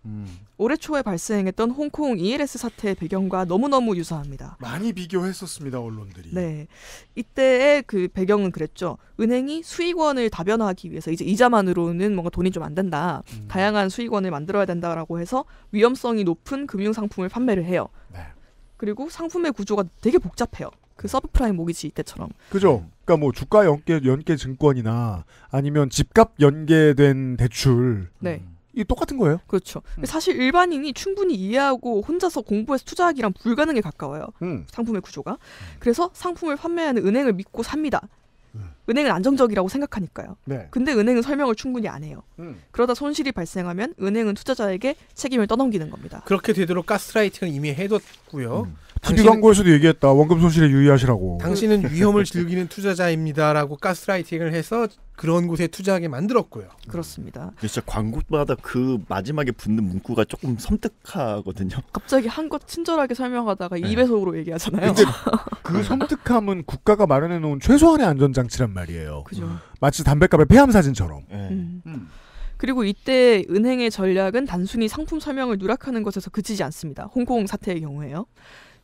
올해 초에 발생했던 홍콩 ELS 사태의 배경과 너무너무 유사합니다. 많이 비교했었습니다 언론들이. 네. 이때의 그 배경은 그랬죠. 은행이 수익원을 다변화하기 위해서 이제 이자만으로는 뭔가 돈이 좀 안 된다. 음. 다양한 수익원을 만들어야 된다라고 해서 위험성이 높은 금융 상품을 판매를 해요. 네. 그리고 상품의 구조가 되게 복잡해요. 그 서브프라임 모기지 이때처럼. 그죠? 그러니까 뭐 주가 연계 연계 증권이나 아니면 집값 연계된 대출. 네. 이 똑같은 거예요. 그렇죠. 사실 일반인이 충분히 이해하고 혼자서 공부해서 투자하기랑 불가능에 가까워요. 음. 상품의 구조가. 그래서 상품을 판매하는 은행을 믿고 삽니다. 은행은 안정적이라고 생각하니까요. 네. 근데 은행은 설명을 충분히 안 해요. 음. 그러다 손실이 발생하면 은행은 투자자에게 책임을 떠넘기는 겁니다. 그렇게 되도록 가스라이팅을 이미 해뒀고요. TV 광고에서도 얘기했다. 원금 손실에 유의하시라고. 당신은 위험을 즐기는 투자자입니다라고 가스라이팅을 해서 그런 곳에 투자하게 만들었고요. 그렇습니다. 진짜 광고마다 그 마지막에 붙는 문구가 조금 섬뜩하거든요. 갑자기 한껏 친절하게 설명하다가 네. 2배속으로 얘기하잖아요. 근데 그 섬뜩함은 국가가 마련해 놓은 최소한의 안전 장치란 말이에요. 그죠. 마치 담배값의 폐암 사진처럼. 음. 그리고 이때 은행의 전략은 단순히 상품 설명을 누락하는 것에서 그치지 않습니다. 홍콩 사태의 경우에요.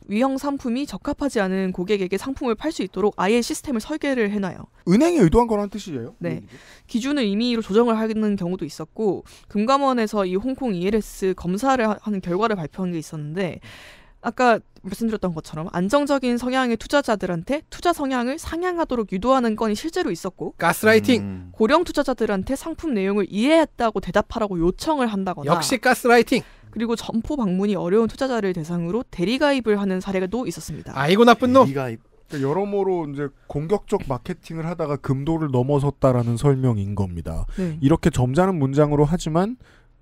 위험 상품이 적합하지 않은 고객에게 상품을 팔 수 있도록 아예 시스템을 설계를 해놔요. 은행이 의도한 거란 뜻이에요. 네. 기준을 임의로 조정을 하는 경우도 있었고 금감원에서 이 홍콩 ELS 검사를 하- 하는 결과를 발표한 게 있었는데 아까 말씀드렸던 것처럼 안정적인 성향의 투자자들한테 투자 성향을 상향하도록 유도하는 건이 실제로 있었고 가스라이팅 고령 투자자들한테 상품 내용을 이해했다고 대답하라고 요청을 한다거나 역시 가스라이팅. 그리고 점포 방문이 어려운 투자자를 대상으로 대리가입을 하는 사례가 또 있었습니다. 아이고 나쁜 놈. 대리가입. 그러니까 여러모로 이제 공격적 마케팅을 하다가 금도를 넘어섰다라는 설명인 겁니다. 네. 이렇게 점잖은 문장으로 하지만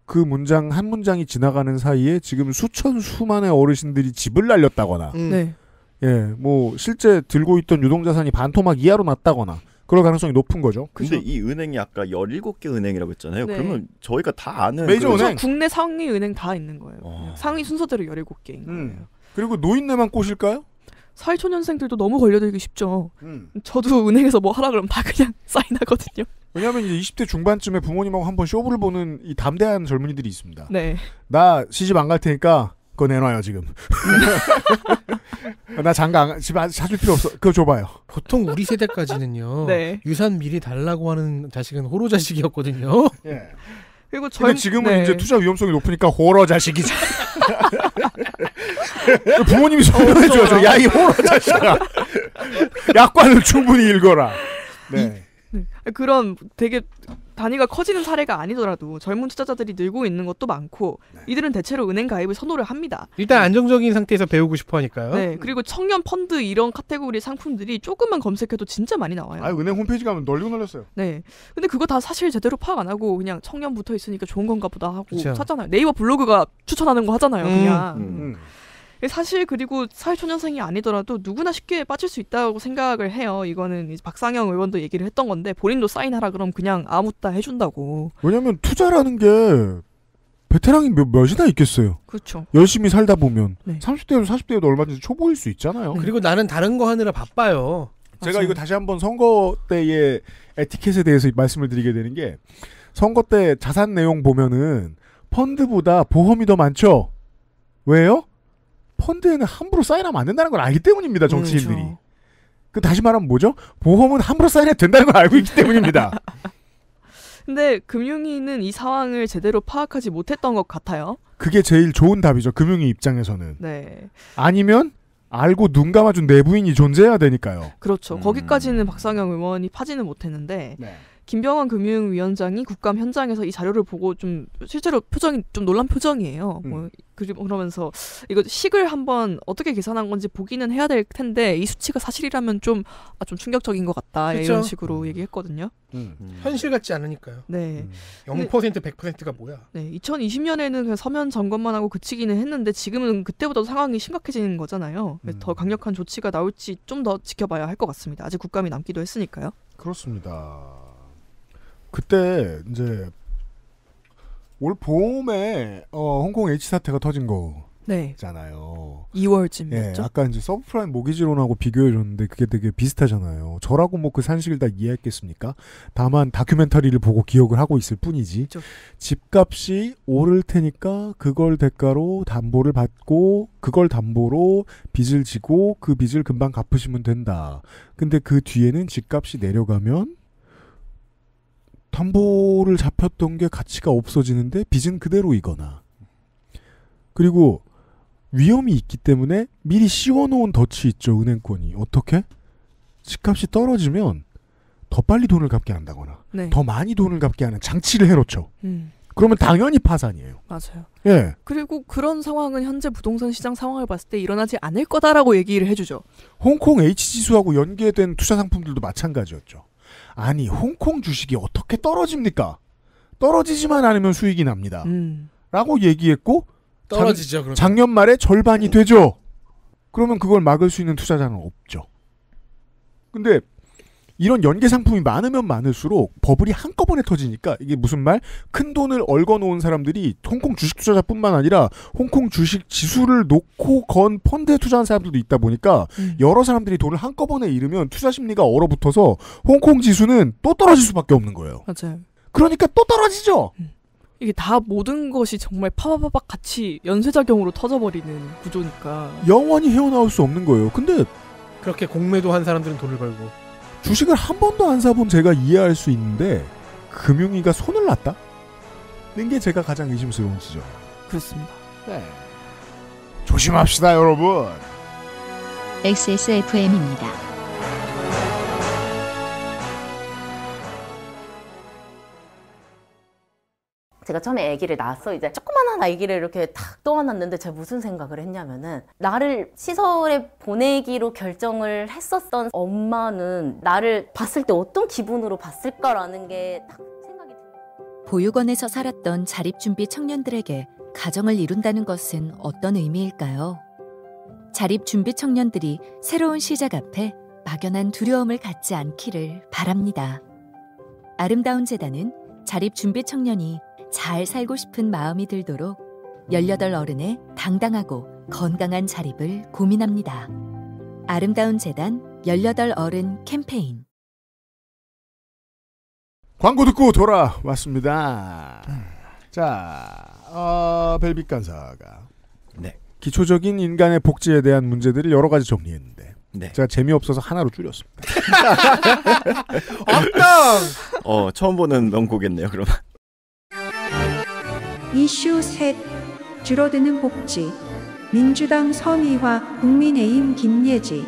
그 문장 한 문장이 지나가는 사이에 지금 수천 수만의 어르신들이 집을 날렸다거나, 음. 네. 예, 뭐 실제 들고 있던 유동자산이 반토막 이하로 났다거나 그럴 가능성이 높은 거죠. 근데 이 은행이 아까 17개 은행이라고 했잖아요. 네. 그러면 저희가 다 아는 메이저 그- 은행. 국내 상위 은행 다 있는 거예요. 어. 상위 순서대로 17개인 거예요. 음. 그리고 노인네만 꼬실까요? 사회초년생들도 너무 걸려들기 쉽죠. 음. 저도 은행에서 뭐 하라 그러면 다 그냥 사인하거든요. 왜냐하면 이제 20대 중반쯤에 부모님하고 한번 쇼부를 보는 이 담대한 젊은이들이 있습니다. 네. 나 시집 안 갈 테니까 그거 내놔요 지금. 나 장가 안, 가- 집 안- 사줄 필요 없어. 그거 줘봐요. 보통 우리 세대까지는요. 네. 유산 미리 달라고 하는 자식은 호로 자식이었거든요. 예. 그리고 근데 지금은 이제 투자 위험성이 높으니까 호러 자식이지. 부모님이 설명해 줘야죠. 야 이 호러 자식아. 약관을 충분히 읽어라. 네. 네. 그런 되게 단위가 커지는 사례가 아니더라도 젊은 투자자들이 늘고 있는 것도 많고 네. 이들은 대체로 은행 가입을 선호를 합니다. 일단 안정적인 상태에서 배우고 싶어 하니까요. 네. 그리고 청년 펀드 이런 카테고리 상품들이 조금만 검색해도 진짜 많이 나와요. 아 은행 홈페이지 가면 널리고 널렸어요. 네. 근데 그거 다 사실 제대로 파악 안 하고 그냥 청년 붙어 있으니까 좋은 건가 보다 하고 그쵸. 샀잖아요. 네이버 블로그가 추천하는 거 하잖아요. 그냥. 음. 사실 그리고 사회초년생이 아니더라도 누구나 쉽게 빠질 수 있다고 생각을 해요. 이거는 이제 박상영 의원도 얘기를 했던 건데 본인도 사인하라 그럼 그냥 아무따 해준다고. 왜냐면 투자라는 게 베테랑이 몇, 몇이나 있겠어요. 그렇죠. 열심히 살다 보면 네. 30대에도 40대에도 얼마든지 초보일 수 있잖아요. 그리고 나는 다른 거 하느라 바빠요. 제가 이거 다시 한번 선거 때의 에티켓에 대해서 말씀을 드리게 되는 게 선거 때 자산 내용 보면은 펀드보다 보험이 더 많죠. 왜요? 펀드에는 함부로 사인하면 안 된다는 걸 알기 때문입니다. 정치인들이. 그렇죠. 그 다시 말하면 뭐죠? 보험은 함부로 사인해도 된다는 걸 알고 있기 때문입니다. 근데 금융위는 이 상황을 제대로 파악하지 못했던 것 같아요. 그게 제일 좋은 답이죠. 금융위 입장에서는. 네. 아니면 알고 눈 감아준 내부인이 존재해야 되니까요. 그렇죠. 거기까지는 박상영 의원이 파지는 못했는데 김병환 금융위원장이 국감 현장에서 이 자료를 보고 좀 실제로 표정이 좀 놀란 표정이에요. 뭐 그리고 그러면서 이거 식을 한번 어떻게 계산한 건지 보기는 해야 될 텐데 이 수치가 사실이라면 좀 아, 좀 충격적인 것 같다 그쵸. 이런 식으로 얘기했거든요. 현실 같지 않으니까요. 네. 0% 100%가 뭐야? 네, 2020년에는 그냥 서면 점검만 하고 그치기는 했는데 지금은 그때보다 상황이 심각해지는 거잖아요. 그래서 더 강력한 조치가 나올지 좀 더 지켜봐야 할 것 같습니다. 아직 국감이 남기도 했으니까요. 그렇습니다. 그때 이제 올 봄에 어, 홍콩 H 사태가 터진 네. 거잖아요. 2월쯤이었죠. 예, 아까 이제 서브프라임 모기지론하고 비교해 줬는데 그게 되게 비슷하잖아요. 저라고 뭐 그 산식을 다 이해했겠습니까? 다만 다큐멘터리를 보고 기억을 하고 있을 뿐이지. 집값이 오를 테니까 그걸 대가로 담보를 받고 그걸 담보로 빚을 지고 그 빚을 금방 갚으시면 된다. 근데 그 뒤에는 집값이 내려가면 담보를 잡혔던 게 가치가 없어지는데 빚은 그대로이거나. 그리고 위험이 있기 때문에 미리 씌워놓은 덫이 있죠 은행권이. 어떻게? 집값이 떨어지면 더 빨리 돈을 갚게 한다거나 네. 더 많이 돈을 갚게 하는 장치를 해놓죠. 음, 그러면 당연히 파산이에요. 맞아요. 예. 그리고 그런 상황은 현재 부동산 시장 상황을 봤을 때 일어나지 않을 거다라고 얘기를 해주죠. 홍콩 H 지수하고 연계된 투자 상품들도 마찬가지였죠 아니 홍콩 주식이 어떻게 떨어집니까 떨어지지만 않으면 수익이 납니다 음. 라고 얘기했고 작- 떨어지죠, 그러면. 작년 말에 절반이 되죠. 그러면 그걸 막을 수 있는 투자자는 없죠. 근데 이런 연계 상품이 많으면 많을수록 버블이 한꺼번에 터지니까 이게 무슨 말? 큰 돈을 얽어 놓은 사람들이 홍콩 주식 투자자뿐만 아니라 홍콩 주식 지수를 놓고 건 펀드에 투자한 사람들도 있다 보니까 여러 사람들이 돈을 한꺼번에 잃으면 투자 심리가 얼어붙어서 홍콩 지수는 또 떨어질 수밖에 없는 거예요. 맞아요. 그러니까 또 떨어지죠. 이게 다 모든 것이 정말 파바바박 같이 연쇄작용으로 터져버리는 구조니까. 영원히 헤어나올 수 없는 거예요. 근데 그렇게 공매도 한 사람들은 돈을 벌고 주식을 한 번도 안 사본 제가 이해할 수 있는데 금융위가 손을 놨다? 는 게 제가 가장 의심스러운 지점. 그렇습니다. 네. 조심합시다, 여러분. XSFM입니다. 제가 처음에 아기를 낳았어 이제 조그만한 아기를 이렇게 탁 떠안았는데 제가 무슨 생각을 했냐면은 나를 시설에 보내기로 결정을 했었던 엄마는 나를 봤을 때 어떤 기분으로 봤을까라는 게딱 보육원에서 살았던 자립준비 청년들에게 가정을 이룬다는 것은 어떤 의미일까요? 자립준비 청년들이 새로운 시작 앞에 막연한 두려움을 갖지 않기를 바랍니다. 아름다운 재단은 자립준비 청년이 잘 살고 싶은 마음이 들도록 18 어른의 당당하고 건강한 자립을 고민합니다. 아름다운 재단 18 어른 캠페인 광고 듣고 돌아왔습니다. 자, 어, 벨빅 간사가 네. 기초적인 인간의 복지에 대한 문제들을 여러 가지 정리했는데 네. 제가 재미없어서 하나로 줄였습니다. 어 처음 보는 명곡이었네요. 그러면 이슈 셋 줄어드는 복지 민주당 서미화 국민의힘 김예지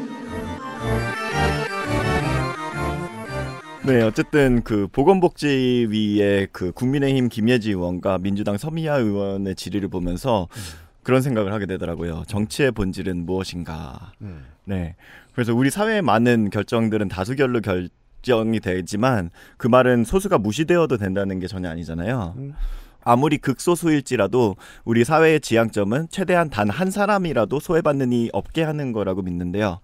네 어쨌든 그 보건복지위의 그 국민의힘 김예지 의원과 민주당 서미야 의원의 질의를 보면서 그런 생각을 하게 되더라고요. 정치의 본질은 무엇인가. 음. 네. 그래서 우리 사회의 많은 결정들은 다수결로 결정이 되지만 그 말은 소수가 무시되어도 된다는 게 전혀 아니잖아요. 아무리 극소수일지라도 우리 사회의 지향점은 최대한 단 한 사람이라도 소외받는 이 없게 하는 거라고 믿는데요.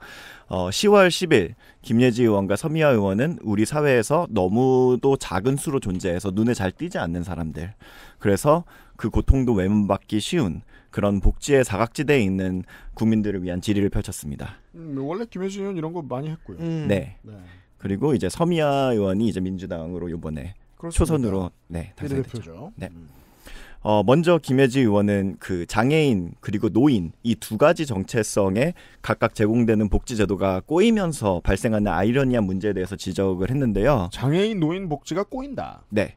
어, 10월 10일 김예지 의원과 서미아 의원은 우리 사회에서 너무도 작은 수로 존재해서 눈에 잘 띄지 않는 사람들. 그래서 그 고통도 외면받기 쉬운 그런 복지의 사각지대에 있는 국민들을 위한 질의를 펼쳤습니다. 음, 원래 김혜진 의원 이런 거 많이 했고요. 네. 그리고 이제 서미아 의원이 이제 민주당으로 요번에 그렇습니다. 초선으로 네 당선됐죠. 네. 어 먼저 김혜지 의원은 그 장애인 그리고 노인 이 두 가지 정체성에 각각 제공되는 복지 제도가 꼬이면서 발생하는 아이러니한 문제에 대해서 지적을 했는데요. 장애인 노인 복지가 꼬인다. 네.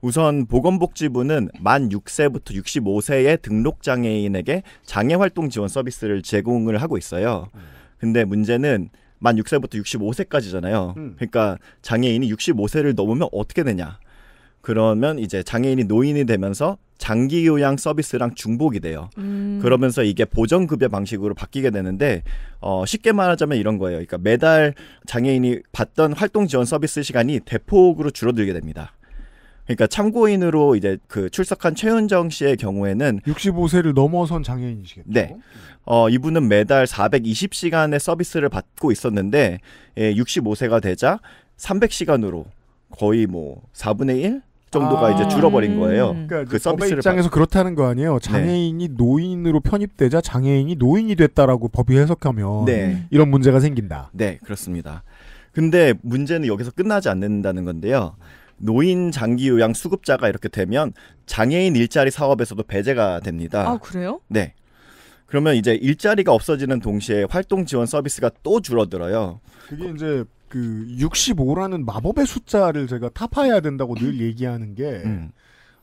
우선 보건복지부는 만 6세부터 65세의 등록 장애인에게 장애활동 지원 서비스를 제공을 하고 있어요. 근데 문제는 만 6세부터 65세까지잖아요. 음. 그러니까 장애인이 65세를 넘으면 어떻게 되냐? 그러면 이제 장애인이 노인이 되면서 장기 요양 서비스랑 중복이 돼요. 음. 그러면서 이게 보정 급여 방식으로 바뀌게 되는데 어, 쉽게 말하자면 이런 거예요. 그러니까 매달 장애인이 받던 활동 지원 서비스 시간이 대폭으로 줄어들게 됩니다. 그러니까 참고인으로 이제 그 출석한 최은정 씨의 경우에는 65세를 넘어선 장애인이시겠죠. 네. 어, 이분은 매달 420시간의 서비스를 받고 있었는데 예, 65세가 되자 300시간으로 거의 뭐 4분의 1 정도가 아. 이제 줄어버린 거예요. 그러니까 그 서비스를 입장에서 그렇다는 거 아니에요. 장애인이 노인으로 편입되자 장애인이 노인이 됐다라고 법이 해석하면 네. 이런 문제가 생긴다. 네, 그렇습니다. 근데 문제는 여기서 끝나지 않는다는 건데요. 노인 장기 요양 수급자가 이렇게 되면 장애인 일자리 사업에서도 배제가 됩니다. 아 그래요? 네. 그러면 이제 일자리가 없어지는 동시에 활동 지원 서비스가 또 줄어들어요. 그게 이제 그 65라는 마법의 숫자를 제가 타파해야 된다고 늘 얘기하는 게 음.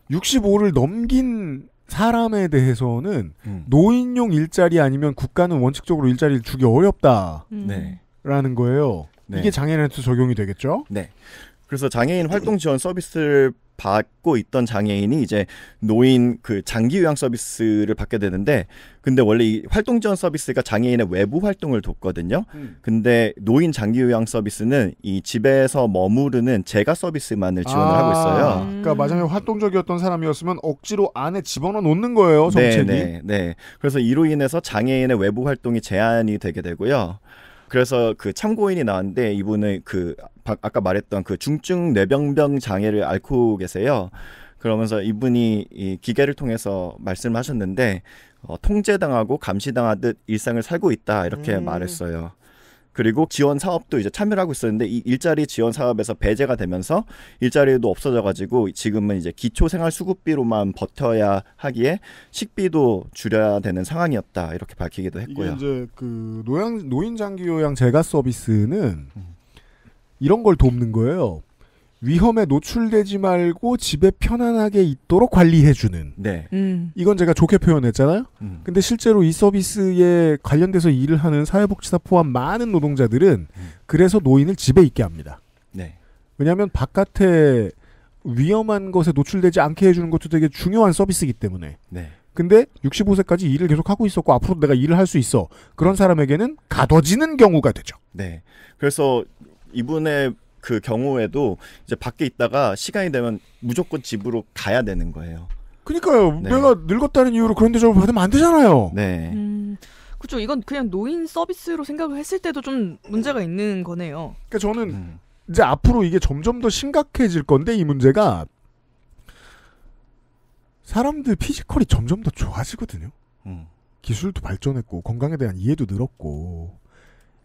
65를 넘긴 사람에 대해서는 음. 노인용 일자리 아니면 국가는 원칙적으로 일자리를 주기 어렵다라는 네. 거예요. 네. 이게 장애인한테 적용이 되겠죠? 네. 그래서 장애인 활동 지원 서비스를 받고 있던 장애인이 이제 노인 그 장기 요양 서비스를 받게 되는데 근데 원래 이 활동 지원 서비스가 장애인의 외부 활동을 돕거든요. 음. 근데 노인 장기 요양 서비스는 이 집에서 머무르는 재가 서비스만을 지원을 하고 있어요. 그러니까 마장에 활동적이었던 사람이었으면 억지로 안에 집어넣어 놓는 거예요, 정책이. 네, 네, 네. 그래서 이로 인해서 장애인의 외부 활동이 제한이 되게 되고요. 그래서 그 참고인이 나왔는데 이분은 그 바- 아까 말했던 그 중증 뇌병변 장애를 앓고 계세요. 그러면서 이분이 이 기계를 통해서 말씀하셨는데 어, 통제당하고 감시당하듯 일상을 살고 있다 이렇게 음. 말했어요. 그리고 지원 사업도 이제 참여를 하고 있었는데 이 일자리 지원 사업에서 배제가 되면서 일자리도 없어져 가지고 지금은 이제 기초 생활 수급비로만 버텨야 하기에 식비도 줄여야 되는 상황이었다 이렇게 밝히기도 이게 했고요. 이제 그 노양 노인 장기 요양 재가 서비스는 음. 이런 걸 돕는 거예요. 위험에 노출되지 말고 집에 편안하게 있도록 관리해 주는. 네. 음. 이건 제가 좋게 표현했잖아요. 음. 근데 실제로 이 서비스에 관련돼서 일을 하는 사회복지사 포함 많은 노동자들은 그래서 노인을 집에 있게 합니다. 네. 왜냐하면 바깥에 위험한 것에 노출되지 않게 해주는 것도 되게 중요한 서비스이기 때문에. 네. 근데 65세까지 일을 계속 하고 있었고 앞으로 내가 일을 할 수 있어. 그런 사람에게는 가둬지는 경우가 되죠. 네. 그래서 이분의 그 경우에도 이제 밖에 있다가 시간이 되면 무조건 집으로 가야 되는 거예요. 그러니까요. 네. 내가 늙었다는 이유로 그런 대접을 받으면 안 되잖아요. 네. 음, 그렇죠. 이건 그냥 노인 서비스로 생각을 했을 때도 좀 문제가 있는 거네요. 그러니까 저는 음. 이제 앞으로 이게 점점 더 심각해질 건데 이 문제가 사람들 피지컬이 점점 더 좋아지거든요. 음. 기술도 발전했고 건강에 대한 이해도 늘었고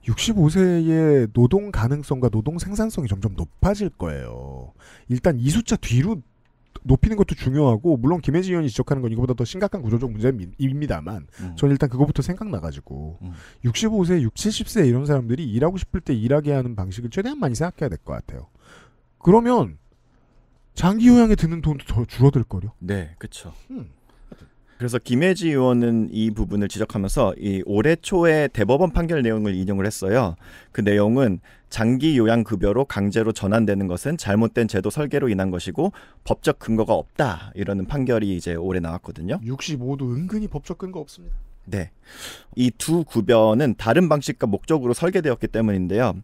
65세의 노동 가능성과 노동 생산성이 점점 높아질 거예요. 일단 이 숫자 뒤로 높이는 것도 중요하고 물론 김혜지 의원이 지적하는 건 이거보다 더 심각한 구조적 문제입니다만 음. 저는 일단 그거부터 생각나가지고 65세, 60, 70세 이런 사람들이 일하고 싶을 때 일하게 하는 방식을 최대한 많이 생각해야 될 것 같아요. 그러면 장기 요양에 드는 돈도 더 줄어들 거요. 네, 그렇죠. 음. 그래서 김혜지 의원은 이 부분을 지적하면서 이 올해 초에 대법원 판결 내용을 인용을 했어요. 그 내용은 장기 요양 급여로 강제로 전환되는 것은 잘못된 제도 설계로 인한 것이고 법적 근거가 없다 이러는 판결이 이제 올해 나왔거든요. 65도 은근히 법적 근거 없습니다. 네. 이 두 급여는 다른 방식과 목적으로 설계되었기 때문인데요.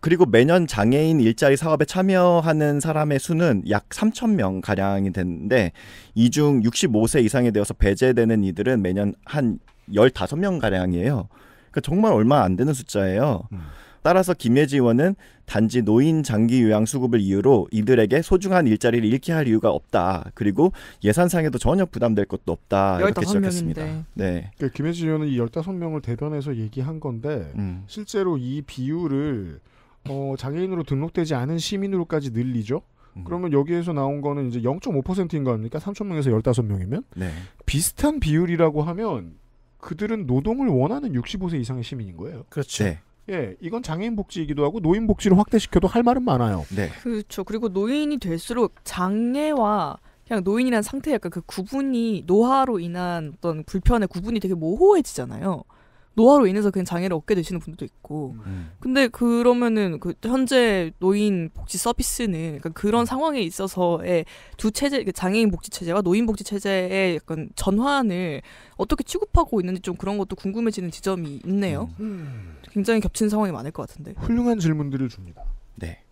그리고 매년 장애인 일자리 사업에 참여하는 사람의 수는 약 3천 명 가량이 되는데 이 중 65세 이상이 되어서 배제되는 이들은 매년 한 15명 가량이에요. 그러니까 정말 얼마 안 되는 숫자예요. 따라서 김혜지 의원은 단지 노인 장기 요양 수급을 이유로 이들에게 소중한 일자리를 잃게 할 이유가 없다. 그리고 예산상에도 전혀 부담될 것도 없다. 이렇게 15 지적했습니다. 명인데. 네. 그러니까 김혜지 의원은 이 15명을 대변해서 얘기한 건데 음. 실제로 이 비율을 어, 장애인으로 등록되지 않은 시민으로까지 늘리죠. 음. 그러면 여기에서 나온 거는 이제 0.5%인 거 아닙니까? 3,000명에서 15명이면 네. 비슷한 비율이라고 하면 그들은 노동을 원하는 65세 이상의 시민인 거예요. 그렇죠. 네. 예, 이건 장애인 복지이기도 하고 노인 복지를 확대시켜도 할 말은 많아요. 네. 그렇죠. 그리고 노인이 될수록 장애와 그냥 노인이란 상태 약간 그 구분이 노화로 인한 어떤 불편의 구분이 되게 모호해지잖아요. 노화로 인해서 그냥 장애를 얻게 되시는 분들도 있고. 음. 근데 그러면은 그 현재 노인 복지 서비스는 약간 그런 상황에 있어서의 두 체제, 그 장애인 복지 체제와 노인 복지 체제의 약간 전환을 어떻게 취급하고 있는지 좀 그런 것도 궁금해지는 지점이 있네요. 굉장히 겹친 상황이 많을 것 같은데. 훌륭한 질문들을 줍니다. 네.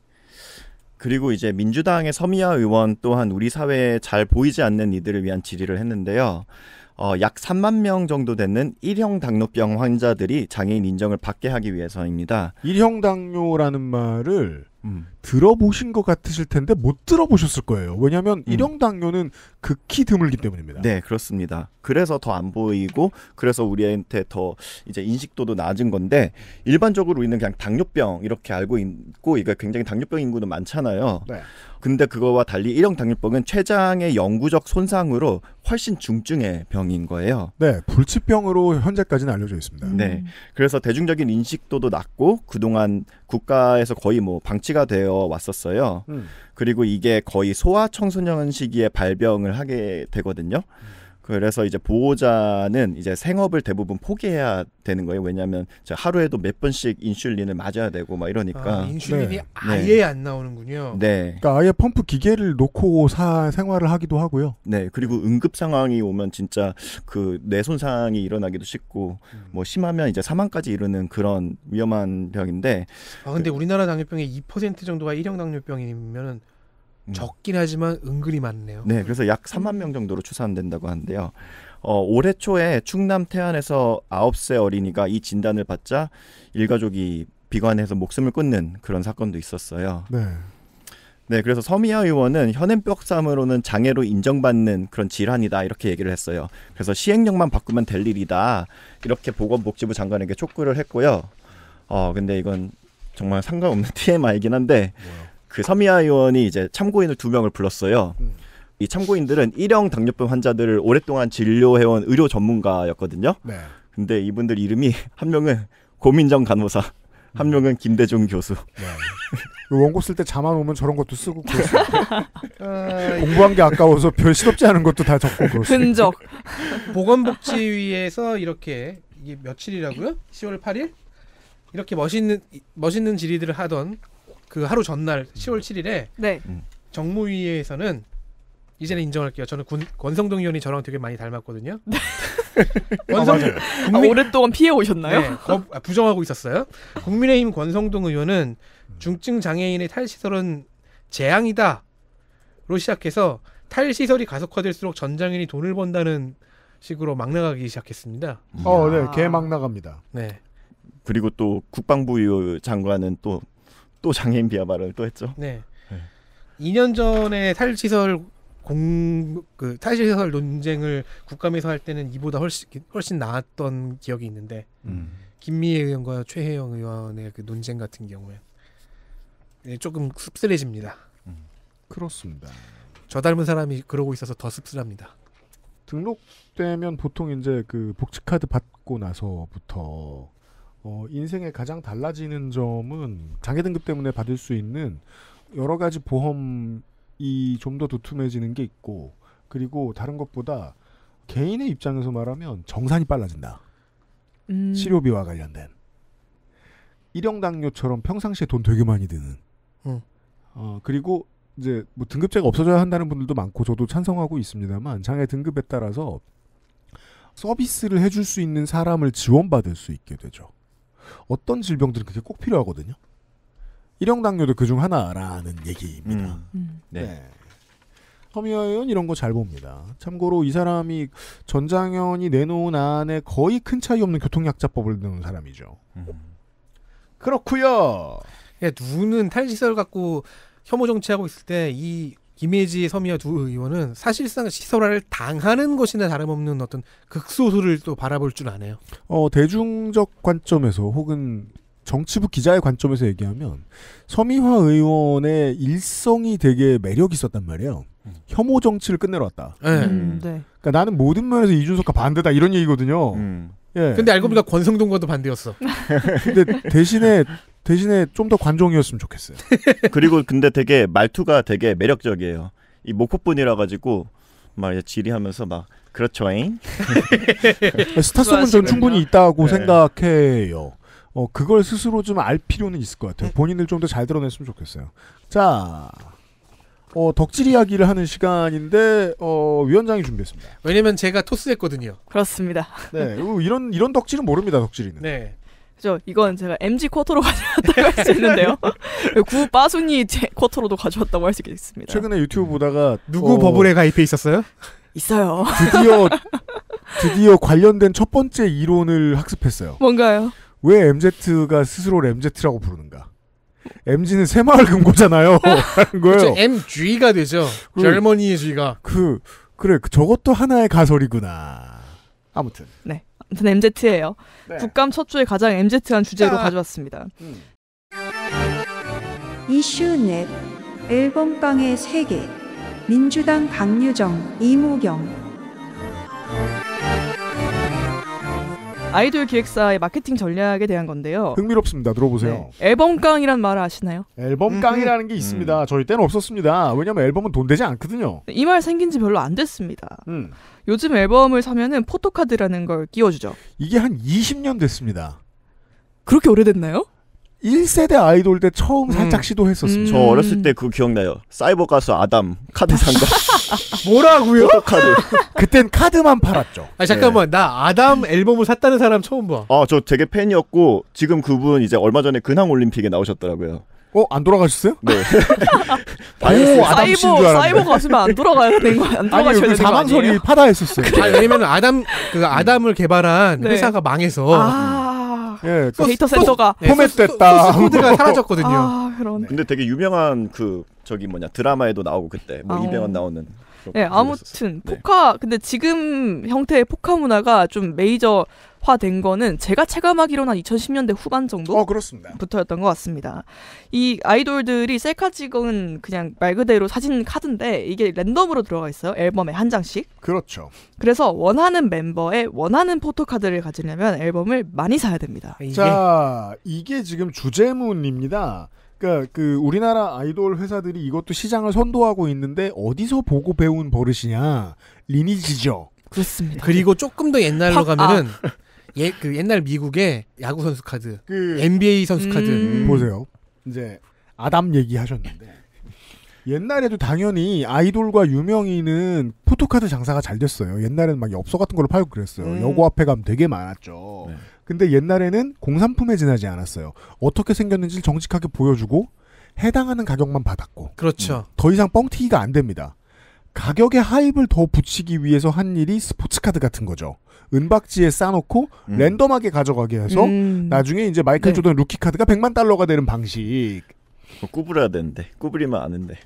그리고 이제 민주당의 서미아 의원 또한 우리 사회에 잘 보이지 않는 이들을 위한 질의를 했는데요. 어, 약 3만 명 정도 되는 일형 당뇨병 환자들이 장애인 인정을 받게 하기 위해서입니다. 일형 당뇨라는 말을 음. 들어보신 것 같으실 텐데 못 들어보셨을 거예요. 왜냐하면 일형 당뇨는 극히 드물기 때문입니다. 네, 그렇습니다. 그래서 더 안 보이고 그래서 우리한테 더 이제 인식도도 낮은 건데 일반적으로 우리는 그냥 당뇨병 이렇게 알고 있고 이게 굉장히 당뇨병 인구도 많잖아요. 네. 근데 그거와 달리 일형 당뇨병은 췌장의 영구적 손상으로 훨씬 중증의 병인 거예요. 네, 불치병으로 현재까지는 알려져 있습니다. 네. 그래서 대중적인 인식도도 낮고 그동안 국가에서 거의 뭐 방치가 되어 왔었어요. 음. 그리고 이게 거의 소아 청소년 시기에 발병을 하게 되거든요. 그래서 이제 보호자는 이제 생업을 대부분 포기해야 되는 거예요. 왜냐하면 저 하루에도 몇 번씩 인슐린을 맞아야 되고 막 이러니까. 아, 인슐린이 네. 아예 안 나오는군요. 네. 그러니까 아예 펌프 기계를 놓고 사 생활을 하기도 하고요. 네, 그리고 응급 상황이 오면 진짜 그 뇌 손상이 일어나기도 쉽고 뭐 심하면 이제 사망까지 이르는 그런 위험한 병인데 아 근데 우리나라 당뇨병의 2% 정도가 일형 당뇨병이면은 적긴 하지만 은근히 많네요. 네, 그래서 약 3만 명 정도로 추산된다고 하는데요. 어, 올해 초에 충남 태안에서 9세 어린이가 이 진단을 받자 일가족이 비관해서 목숨을 끊는 그런 사건도 있었어요. 네. 네, 그래서 서미아 의원은 현행병상으로는 장애로 인정받는 그런 질환이다 이렇게 얘기를 했어요. 그래서 시행령만 바꾸면 될 일이다 이렇게 보건복지부 장관에게 촉구를 했고요. 어, 근데 이건 정말 상관없는 TMI이긴 한데 그 서미아 의원이 이제 참고인을 두 명을 불렀어요. 이 참고인들은 일형 당뇨병 환자들을 오랫동안 진료해온 의료 전문가였거든요. 네. 근데 이분들 이름이 한 명은 고민정 간호사, 한 명은 김대중 교수. 그 원고 쓸 때 자만 오면 저런 것도 쓰고 그렇습니다. 공부한 게 아까워서 별 시덥지 않은 것도 다 적고 그렇습니다. 흔적. 보건복지위에서 이렇게 이게 며칠이라고요? 10월 8일? 이렇게 멋있는 멋있는 질의들을 하던 그 하루 전날 10월 7일에 네. 정무위에서는 이제는 인정할게요. 저는 군, 권성동 의원이 저랑 되게 많이 닮았거든요. 아, 맞아요. 아, 오랫동안 피해 오셨나요? 네, 거- 아, 부정하고 있었어요. 국민의힘 권성동 의원은 중증 장애인의 탈시설은 재앙이다로 시작해서 탈시설이 가속화될수록 전장인이 돈을 번다는 식으로 막 나가기 시작했습니다. 어, 네, 개 막 나갑니다. 네. 그리고 또 국방부 장관은 또 또 장애인 비하 발언을 또 했죠. 네. 2년 전에 탈시설 공 그 탈시설 논쟁을 국감에서 할 때는 이보다 훨씬 훨씬 나았던 기억이 있는데 음. 김미애 의원과 최혜영 의원의 그 논쟁 같은 경우에 네, 조금 씁쓸해집니다. 그렇습니다. 저 닮은 사람이 그러고 있어서 더 씁쓸합니다. 등록되면 보통 이제 그 복지카드 받고 나서부터 어, 인생에 가장 달라지는 점은 장애 등급 때문에 받을 수 있는 여러 가지 보험이 좀 더 두툼해지는 게 있고 그리고 다른 것보다 개인의 입장에서 말하면 정산이 빨라진다. 음. 치료비와 관련된 일형 당뇨처럼 평상시에 돈 되게 많이 드는. 음. 어 그리고 이제 뭐 등급제가 없어져야 한다는 분들도 많고 저도 찬성하고 있습니다만 장애 등급에 따라서 서비스를 해줄 수 있는 사람을 지원받을 수 있게 되죠. 어떤 질병들은 그게 꼭 필요하거든요. 일형 당뇨도 그중 하나라는 얘기입니다. 네. 허미화 의원 이런 거 잘 봅니다. 참고로 이 사람이 전장현이 내놓은 안에 거의 큰 차이 없는 교통약자법을 내놓은 사람이죠. 그렇고요. 예, 누는 탈시설 갖고 혐오 정치하고 있을 때 이 김혜지 서미와 두 의원은 사실상 시설화를 당하는 것이나 다름없는 어떤 극소수를 또 바라볼 줄 아네요. 어, 대중적 관점에서 혹은 정치부 기자의 관점에서 얘기하면 서미화 의원의 일성이 되게 매력 있었단 말이에요. 혐오 정치를 끝내러 왔다. 네. 음, 네. 그러니까 나는 모든 면에서 이준석과 반대다 이런 얘기거든요. 예. 근데 알고 보니까 권성동과도 반대였어. 근데 대신에 대신에 좀 더 관종이었으면 좋겠어요. 그리고 근데 되게 말투가 되게 매력적이에요. 이 목포분이라 가지고 막 지리하면서 막 그렇죠잉. 스타성은 전 충분히 있다고 네. 생각해요. 어, 그걸 스스로 좀 알 필요는 있을 것 같아요. 본인을 좀 더 잘 드러냈으면 좋겠어요. 자, 어, 덕질 이야기를 하는 시간인데, 어, 위원장이 준비했습니다. 왜냐면 제가 토스했거든요. 그렇습니다. 네, 어, 이런, 이런 덕질은 모릅니다, 덕질이는. 네. 그죠? 이건 제가 MG 쿼터로 가져왔다고 할 수 있는데요. 구 빠순이 제 쿼터로도 가져왔다고 할 수 있겠습니다. 최근에 유튜브 보다가 누구 어, 버블에 가입해 있었어요? 있어요. 드디어 드디어 관련된 첫 번째 이론을 학습했어요. 뭔가요? 왜 MZ가 스스로를 MZ라고 부르는가? MG는 새마을 금고잖아요. 하는 거예요. 그렇죠. MG가 되죠. 그- 젊은이의 G가. 그 그래 그 저것도 하나의 가설이구나. 아무튼 네. 아무튼 MZ예요. 네. 국감 첫 주에 가장 MZ한 주제로 자. 가져왔습니다. 이슈 넷 앨범방의 세계 민주당 박유정 이무경 아이돌 기획사의 마케팅 전략에 대한 건데요. 흥미롭습니다. 들어보세요. 앨범깡이란 말을 아시나요? 앨범 깡이라는 게 있습니다. 저희 때는 없었습니다. 왜냐면 앨범은 돈 되지 않거든요. 이 말 생긴 지 별로 안 됐습니다. 음. 요즘 앨범을 사면은 포토카드라는 걸 끼워주죠. 이게 한 20년 됐습니다. 그렇게 오래됐나요? 1세대 아이돌 때 처음 살짝 시도했었습니다. 저 어렸을 때 그 기억나요. 사이버 가수 아담 카드 산 거. 뭐라고요? 카드. 그땐 카드만 팔았죠. 아 잠깐만 나 아담 앨범을 샀다는 사람 처음 봐. 아, 저 되게 팬이었고 지금 그분 이제 얼마 전에 근황 올림픽에 나오셨더라고요. 어, 안 돌아가셨어요? 네. 오, 아담 사이버. 사이버 가수면 안 돌아가야 되는 거안 아니, 돌아가셔야 그 되는 거 사망설이 아니에요? 파다했었어요. 아, 왜냐면 아담 그 아담을 개발한 네. 회사가 망해서 아, 예, 그 데이터 센터가 네, 포맷됐다. 소스 코드가 사라졌거든요. 아, 그러네. 근데 되게 유명한 그 저기 뭐냐 드라마에도 나오고 그때 뭐 아. 이병헌 나오는. 네, 거 아무튼 네. 포카 근데 지금 형태의 포카 문화가 좀 메이저 화된 거는 제가 체감하기로는 한 2010년대 후반 정도 어, 그렇습니다. 부터였던 것 같습니다. 이 아이돌들이 셀카 찍은 그냥 말 그대로 사진 카드인데 이게 랜덤으로 들어가 있어요. 앨범에 한 장씩. 그렇죠. 그래서 원하는 멤버의 원하는 포토카드를 가지려면 앨범을 많이 사야 됩니다. 자, 이게 지금 주제문입니다. 그러니까 그 우리나라 아이돌 회사들이 이것도 시장을 선도하고 있는데 어디서 보고 배운 버릇이냐? 리니지죠. 그렇습니다. 그리고 조금 더 옛날로 확- 가면은 예, 그 옛날 미국의 야구 선수 카드, 그 NBA 선수 카드. 음. 보세요. 이제 아담 얘기하셨는데 옛날에도 당연히 아이돌과 유명인은 포토카드 장사가 잘 됐어요. 옛날에는 막 엽서 같은 걸로 팔고 그랬어요. 음. 여고 앞에 가면 되게 많았죠. 근데 옛날에는 공산품에 지나지 않았어요. 어떻게 생겼는지 정직하게 보여주고 해당하는 가격만 받았고. 그렇죠. 더 이상 뻥튀기가 안 됩니다. 가격의 hype을 더 붙이기 위해서 한 일이 스포츠카드 같은 거죠. 은박지에 싸놓고 음. 랜덤하게 가져가게 해서 음. 나중에 이제 마이클 네. 조던 루키 카드가 100만 달러가 되는 방식. 뭐 구부려야 되는데 구부리면 아는데.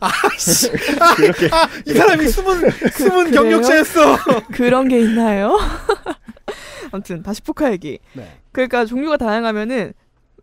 아씨, 아, 이 사람이 숨은 숨은? 경력자였어. 그런 게 있나요? 아무튼 다시 포카 얘기. 네. 그러니까 종류가 다양하면은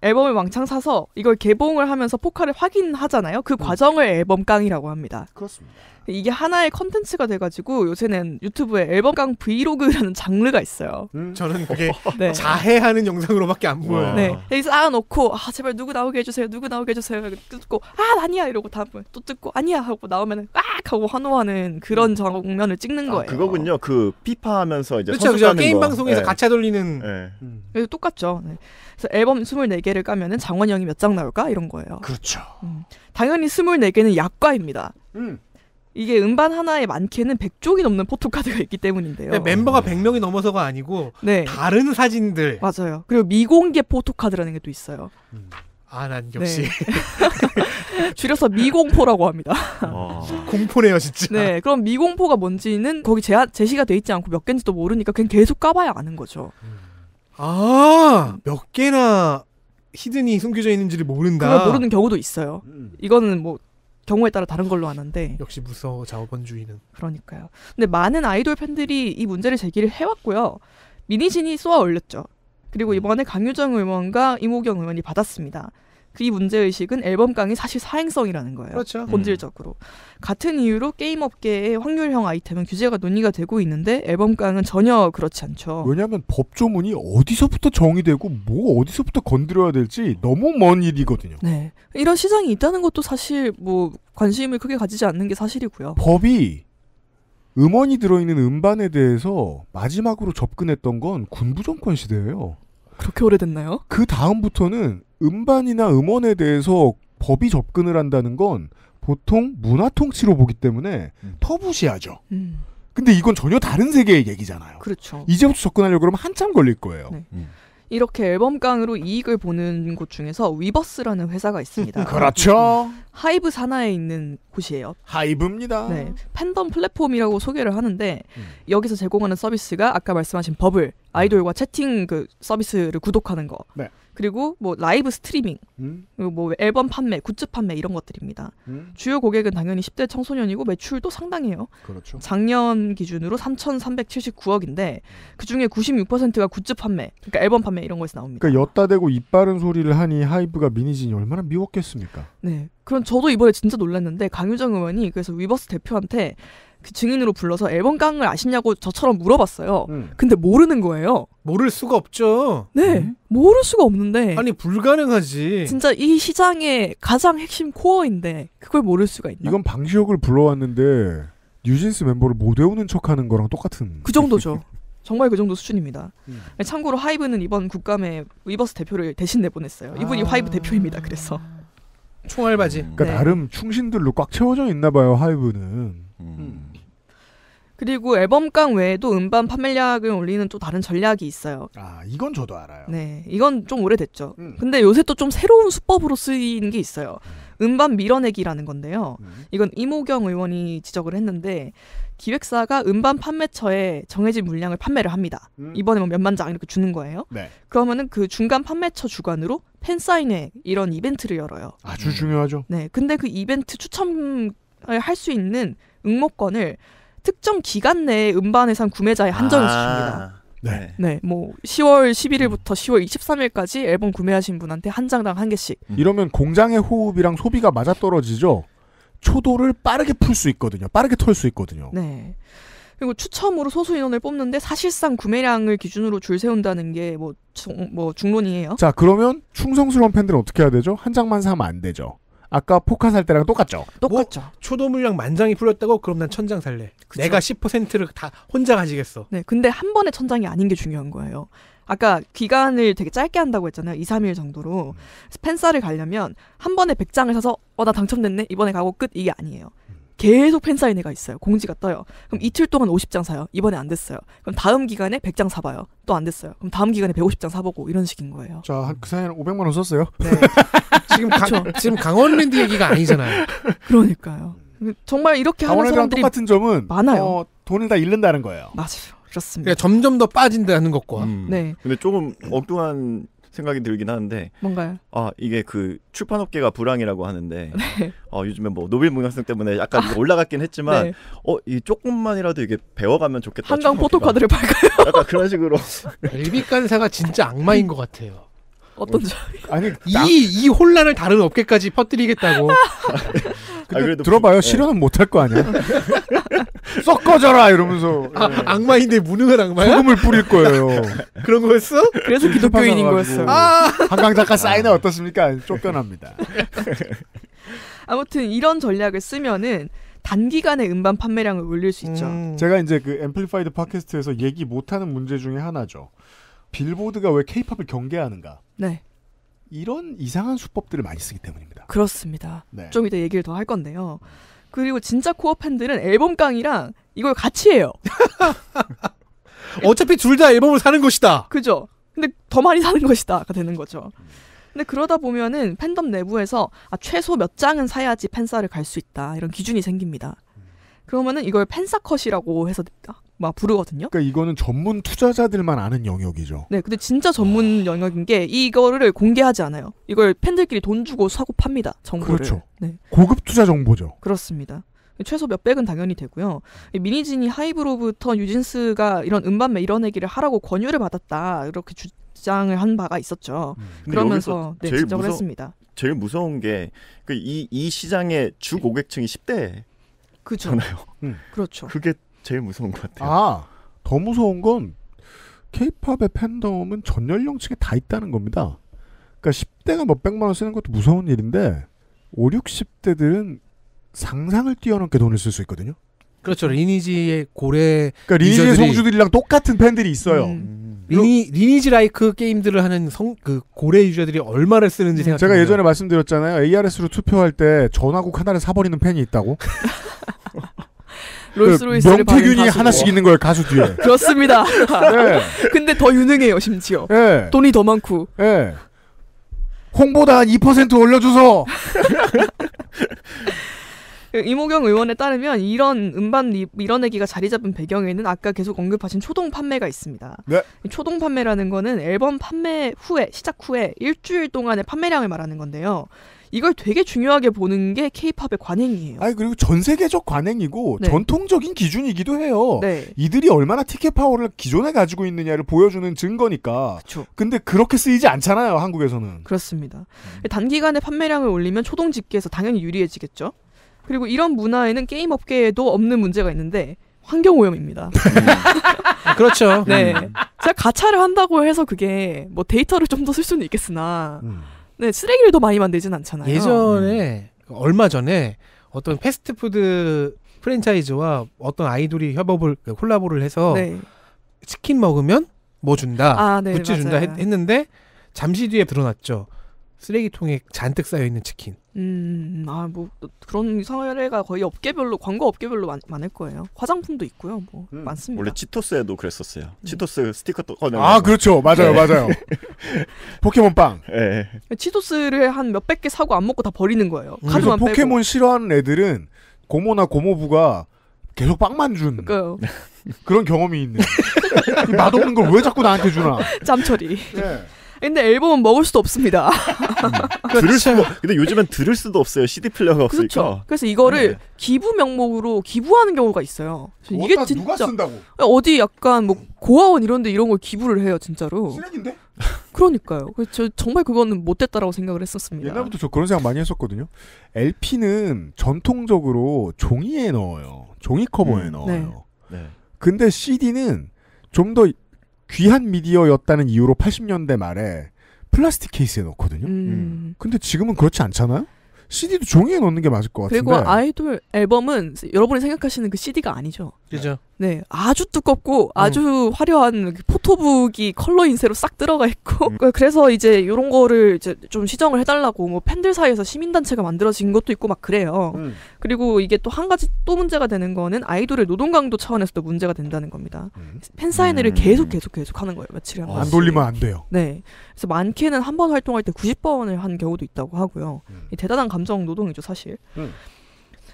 앨범을 왕창 사서 이걸 개봉을 하면서 포카를 확인하잖아요. 그 과정을 앨범 깡이라고 합니다. 그렇습니다. 이게 하나의 컨텐츠가 돼가지고 요새는 유튜브에 앨범 깡 브이로그라는 장르가 있어요. 저는 그게 네. 자해하는 영상으로밖에 안 보여요. 네. 여기 쌓아놓고 아 제발 누구 나오게 해주세요. 누구 나오게 해주세요. 뜯고 아 아니야 이러고 다음번에 또 뜯고 아니야 하고 나오면은 꺅 하고 환호하는 그런 장면을 찍는 아, 거예요. 그거군요. 그 피파 하면서 이제 그렇죠, 선수 그렇죠. 게임 거. 방송에서 예. 가차 돌리는. 예. 그래서 똑같죠. 네. 그래서 앨범 24개를 까면은 장원영이 몇 장 나올까 이런 거예요. 그렇죠. 음. 당연히 24개는 약과입니다. 음. 이게 음반 하나에 많게는 100쪽이 넘는 포토카드가 있기 때문인데요. 네, 멤버가 100명이 넘어서가 아니고 네. 다른 사진들. 맞아요. 그리고 미공개 포토카드라는 게 또 있어요. 아, 난 역시 네. 줄여서 미공포라고 합니다. 공포네요, 진짜. 네, 그럼 미공포가 뭔지는 거기 제, 제시가 돼 있지 않고 몇 개인지도 모르니까 그냥 계속 까봐야 아는 거죠. 아, 몇 개나 히든이 숨겨져 있는지를 모른다. 그걸 모르는 경우도 있어요. 음. 이거는 뭐 경우에 따라 다른 걸로 아는데. 역시 무서워 자원주의는. 그러니까요. 근데 많은 아이돌 팬들이 이 문제를 제기를 해왔고요. 미니진이 쏘아 올렸죠. 그리고 이번에 강유정 의원과 이모경 의원이 받았습니다. 그 이 문제 의식은 앨범 깡이 사실 사행성이라는 거예요. 그렇죠. 본질적으로. 같은 이유로 게임 업계의 확률형 아이템은 규제가 논의가 되고 있는데 앨범 깡은 전혀 그렇지 않죠. 왜냐하면 법조문이 어디서부터 정의되고 뭐 어디서부터 건드려야 될지 너무 먼 일이거든요. 네. 이런 시장이 있다는 것도 사실 뭐 관심을 크게 가지지 않는 게 사실이고요. 법이 음원이 들어있는 음반에 대해서 마지막으로 접근했던 건 군부 정권 시대예요. 그렇게 오래됐나요? 그 다음부터는 음반이나 음원에 대해서 법이 접근을 한다는 건 보통 문화 통치로 보기 때문에 터부시하죠. 음. 근데 이건 전혀 다른 세계의 얘기잖아요. 그렇죠. 이제부터 접근하려고 그러면 한참 걸릴 거예요. 네. 이렇게 앨범 깡으로 이익을 보는 곳 중에서 위버스라는 회사가 있습니다. 그렇죠. 하이브 산하에 있는 곳이에요. 하이브입니다. 네. 팬덤 플랫폼이라고 소개를 하는데 여기서 제공하는 서비스가 아까 말씀하신 버블, 아이돌과 채팅 그 서비스를 구독하는 거. 네. 그리고 뭐 라이브 스트리밍, 음. 그리고 뭐 앨범 판매, 굿즈 판매 이런 것들입니다. 음. 주요 고객은 당연히 10대 청소년이고 매출도 상당해요. 그렇죠. 작년 기준으로 3,379억인데 그 중에 96%가 굿즈 판매, 그러니까 앨범 판매 이런 거에서 나옵니다. 그러니까 얻다 대고 입 바른 소리를 하니 하이브가 민희진이 얼마나 미웠겠습니까? 네. 그럼 저도 이번에 진짜 놀랐는데 강유정 의원이 그래서 위버스 대표한테 그 증인으로 불러서 앨범 깡을 아시냐고 저처럼 물어봤어요. 근데 모르는 거예요. 모를 수가 없죠. 네. 모를 수가 없는데. 아니 불가능하지. 진짜 이 시장의 가장 핵심 코어인데 그걸 모를 수가 있나? 이건 방시혁을 불러왔는데 뉴진스 멤버를 못 외우는 척하는 거랑 똑같은. 그 정도죠. 정말 그 정도 수준입니다. 음. 참고로 하이브는 이번 국감에 위버스 대표를 대신 내보냈어요. 이분이 아. 하이브 대표입니다. 그래서 총알받이. 그러니까 네. 나름 충신들로 꽉 채워져 있나 봐요 하이브는. 그리고 앨범깡 외에도 음반 판매량을 올리는 또 다른 전략이 있어요. 아 이건 저도 알아요. 네, 이건 좀 오래됐죠. 음. 근데 요새 또 좀 새로운 수법으로 쓰이는 게 있어요. 음반 밀어내기라는 건데요. 음. 이건 이모경 의원이 지적을 했는데 기획사가 음반 판매처에 정해진 물량을 판매를 합니다. 음. 이번에 뭐 몇만 장 이렇게 주는 거예요. 네. 그러면은 그 중간 판매처 주관으로 팬 사인회 이런 이벤트를 열어요. 아주 중요하죠. 네, 근데 그 이벤트 추첨을 할 수 있는 응모권을 특정 기간 내에 음반을 산 구매자에 한정해서 줍니다. 네. 네, 뭐 10월 11일부터 10월 23일까지 앨범 구매하신 분한테 한 장당 한 개씩. 이러면 공장의 호흡이랑 소비가 맞아 떨어지죠. 초도를 빠르게 풀 수 있거든요. 빠르게 털 수 있거든요. 네. 그리고 추첨으로 소수 인원을 뽑는데 사실상 구매량을 기준으로 줄 세운다는 게뭐 뭐 중론이에요. 자 그러면 충성스러운 팬들은 어떻게 해야 되죠? 한 장만 사면 안 되죠. 아까 포카 살 때랑 똑같죠. 똑같죠. 초도 물량 만장이 풀렸다고 그럼 난 천장 살래. 내가 10%를 다 혼자 가지겠어. 네, 근데 한 번에 천장이 아닌 게 중요한 거예요. 아까 기간을 되게 짧게 한다고 했잖아요. 2, 3일 정도로. 그래서 팬싸를 가려면 한 번에 100장을 사서 어 나 당첨됐네. 이번에 가고 끝 이게 아니에요. 계속 팬사인회가 있어요. 공지가 떠요. 그럼 이틀 동안 50장 사요. 이번에 안 됐어요. 그럼 다음 기간에 100장 사봐요. 또 안 됐어요. 그럼 다음 기간에 150장 사보고 이런 식인 거예요. 자, 한 그 사이에는 500만 원 썼어요. 지금 강, 지금 강원랜드 얘기가 아니잖아요. 그러니까요. 정말 이렇게 하는 사람들이 똑같은 점은 많아요. 어, 돈을 다 잃는다는 거예요. 맞아요. 그렇습니다. 그러니까 점점 더 빠진다는 것과 음. 네. 근데 조금 엉뚱한 생각이 들긴 하는데 뭔가요? 아 이게 그 출판업계가 불황이라고 하는데 네. 어 요즘에 뭐 노벨 문학상 때문에 약간 이거 올라갔긴 했지만 네. 어이 조금만이라도 이게 배워가면 좋겠다. 한강. 포토카드를 팔까요? 약간 그런 식으로 엘빅 간사가 진짜 악마인 것 같아요. 어떤 점? 아니 이, 이 혼란을 다른 업계까지 퍼뜨리겠다고. 근데 그래도 들어봐요. 부- 실현은 못할 거 아니야. 썩 꺼져라 이러면서 아, 악마인데 무능한 악마야? 소금을 뿌릴 거예요. 그런 거였어? 그래서 기독교인인 거였어요. 아, 한강 작가 사인은 어떻습니까? 쫓겨납니다. 아무튼 이런 전략을 쓰면은 단기간에 음반 판매량을 올릴 수 있죠. 제가 이제 그 Amplified 팟캐스트에서 얘기 못하는 문제 중에 하나죠. 빌보드가 왜 케이팝을 경계하는가? 네. 이런 이상한 수법들을 많이 쓰기 때문입니다. 그렇습니다. 네. 좀 이따 얘기를 더 할 건데요. 그리고 진짜 코어 팬들은 앨범 깡이랑 이걸 같이 해요. 어차피 둘 다 앨범을 사는 것이다. 그죠? 근데 더 많이 사는 것이다가 되는 거죠. 근데 그러다 보면은 팬덤 내부에서 아, 최소 몇 장은 사야지 팬사를 갈 수 있다 이런 기준이 생깁니다. 그러면은 이걸 팬사컷이라고 해서 막 부르거든요. 그러니까 이거는 전문 투자자들만 아는 영역이죠. 네, 근데 진짜 전문 영역인 게 이거를 공개하지 않아요. 이걸 팬들끼리 돈 주고 사고 팝니다. 정보를. 그렇죠. 네. 고급 투자 정보죠. 그렇습니다. 최소 몇백은 당연히 되고요. 이 미니진이 하이브로부터 유진스가 이런 음반 밀어내기를 하라고 권유를 받았다 이렇게 주장을 한 바가 있었죠. 근데 그러면서 네, 제일 지적을 무서- 했습니다. 제일 무서운 게이이 이 시장의 주 고객층이 10대 그죠. 잖아요. 그렇죠. 그게 제일 무서운 것 같아요. 아, 더 무서운 건 케이팝의 팬덤은 전 연령층에 다 있다는 겁니다. 그러니까 10대가 몇백만 원 쓰는 것도 무서운 일인데 5, 60대들은 상상을 뛰어넘게 돈을 쓸 수 있거든요. 그렇죠. 리니지의 고래. 그러니까 리니지의 유저들이- 성주들이랑 똑같은 팬들이 있어요. 음. 리니 리니지 라이크 게임들을 하는 성 그 고래 유저들이 얼마를 쓰는지 생각. 제가 예전에 말씀드렸잖아요. ARS로 투표할 때 전화국 하나를 사버리는 팬이 있다고. 롤스로이스를 그 명태균이. 하나씩 있는 거예요 가수 뒤에. 그렇습니다. 네. 근데 더 유능해요 심지어. 네. 돈이 더 많고. 예. 홍보다 한 2% 올려줘서. 그 이모경 의원에 따르면 이런 음반 리- 밀어내기가 자리 잡은 배경에는 아까 계속 언급하신 초동 판매가 있습니다. 네. 이 초동 판매라는 거는 앨범 판매 후에 시작 후에 일주일 동안의 판매량을 말하는 건데요. 이걸 되게 중요하게 보는 게 케이팝의 관행이에요. 아니 그리고 전 세계적 관행이고 네. 전통적인 기준이기도 해요. 네. 이들이 얼마나 티켓 파워를 기존에 가지고 있느냐를 보여주는 증거니까. 그쵸. 근데 그렇게 쓰이지 않잖아요 한국에서는. 그렇습니다. 단기간에 판매량을 올리면 초동 집계에서 당연히 유리해지겠죠. 그리고 이런 문화에는 게임 업계에도 없는 문제가 있는데 환경 오염입니다. 그렇죠. 네. 제가 가차를 한다고 해서 그게 뭐 데이터를 좀 더 쓸 수는 있겠으나 네, 쓰레기를 더 많이 만들진 않잖아요. 예전에 얼마 전에 어떤 패스트푸드 프랜차이즈와 어떤 아이돌이 협업을 그 콜라보를 해서 네. 치킨 먹으면 뭐 준다, 아, 네, 굿즈 준다 맞아요. 했, 는데 잠시 뒤에 드러났죠. 쓰레기통에 잔뜩 쌓여 있는 치킨. 음, 아, 뭐, 그런 사례가 거의 업계별로, 광고 업계별로 많, 많을 거예요. 화장품도 있고요. 뭐, 많습니다. 원래 치토스에도 그랬었어요. 치토스 스티커 또 꺼내. 아 그렇죠 맞아요 맞아요. 포켓몬 빵. 예. 치토스를 한 몇백 개 사고 안 먹고 다 버리는 거예요. 그래서 카드만 빼고. 포켓몬 싫어하는 애들은 고모나 고모부가 계속 빵만 준 그러니까요. 그런 경험이 있는. 이 맛없는 걸 왜 자꾸 나한테 주나? 짬처리. 네. 근데 앨범은 먹을 수도 없습니다. 들을 수도 근데 요즘엔 들을 수도 없어요. CD 플레이어가 없으니까. 그렇죠. 그래서 이거를 기부 명목으로 기부하는 경우가 있어요. 이게 진짜 쓴다고? 어디 약간 뭐 고아원 이런데 이런 걸 기부를 해요, 진짜로. 쓰레기인데? 그러니까요. 그래서 저 정말 그거는 못됐다라고 생각을 했었습니다. 옛날부터 저 그런 생각 많이 했었거든요. LP는 전통적으로 종이에 넣어요. 종이 커버에 음. 넣어요. 네. 근데 CD는 좀 더 귀한 미디어였다는 이유로 80년대 말에 플라스틱 케이스에 넣거든요. 음. 근데 지금은 그렇지 않잖아요. CD도 종이에 넣는 게 맞을 것 같은데. 그리고 아이돌 앨범은 여러분이 생각하시는 그 CD가 아니죠. 그죠. 네, 아주 두껍고 아주 화려한 그 포토북이 컬러 인쇄로 싹 들어가 있고 그래서 이제 이런 거를 이제 좀 시정을 해달라고 뭐 팬들 사이에서 시민단체가 만들어진 것도 있고 막 그래요. 음. 그리고 이게 또 한 가지 또 문제가 되는 거는 아이돌의 노동 강도 차원에서도 문제가 된다는 겁니다. 팬 사인회를 음. 계속 계속 계속 하는 거예요. 며칠에 한안 번씩. 돌리면 안 돼요. 네. 그래서 많게는 한 번 활동할 때 90번을 한 경우도 있다고 하고요. 이 대단한 감정 노동이죠, 사실. 음.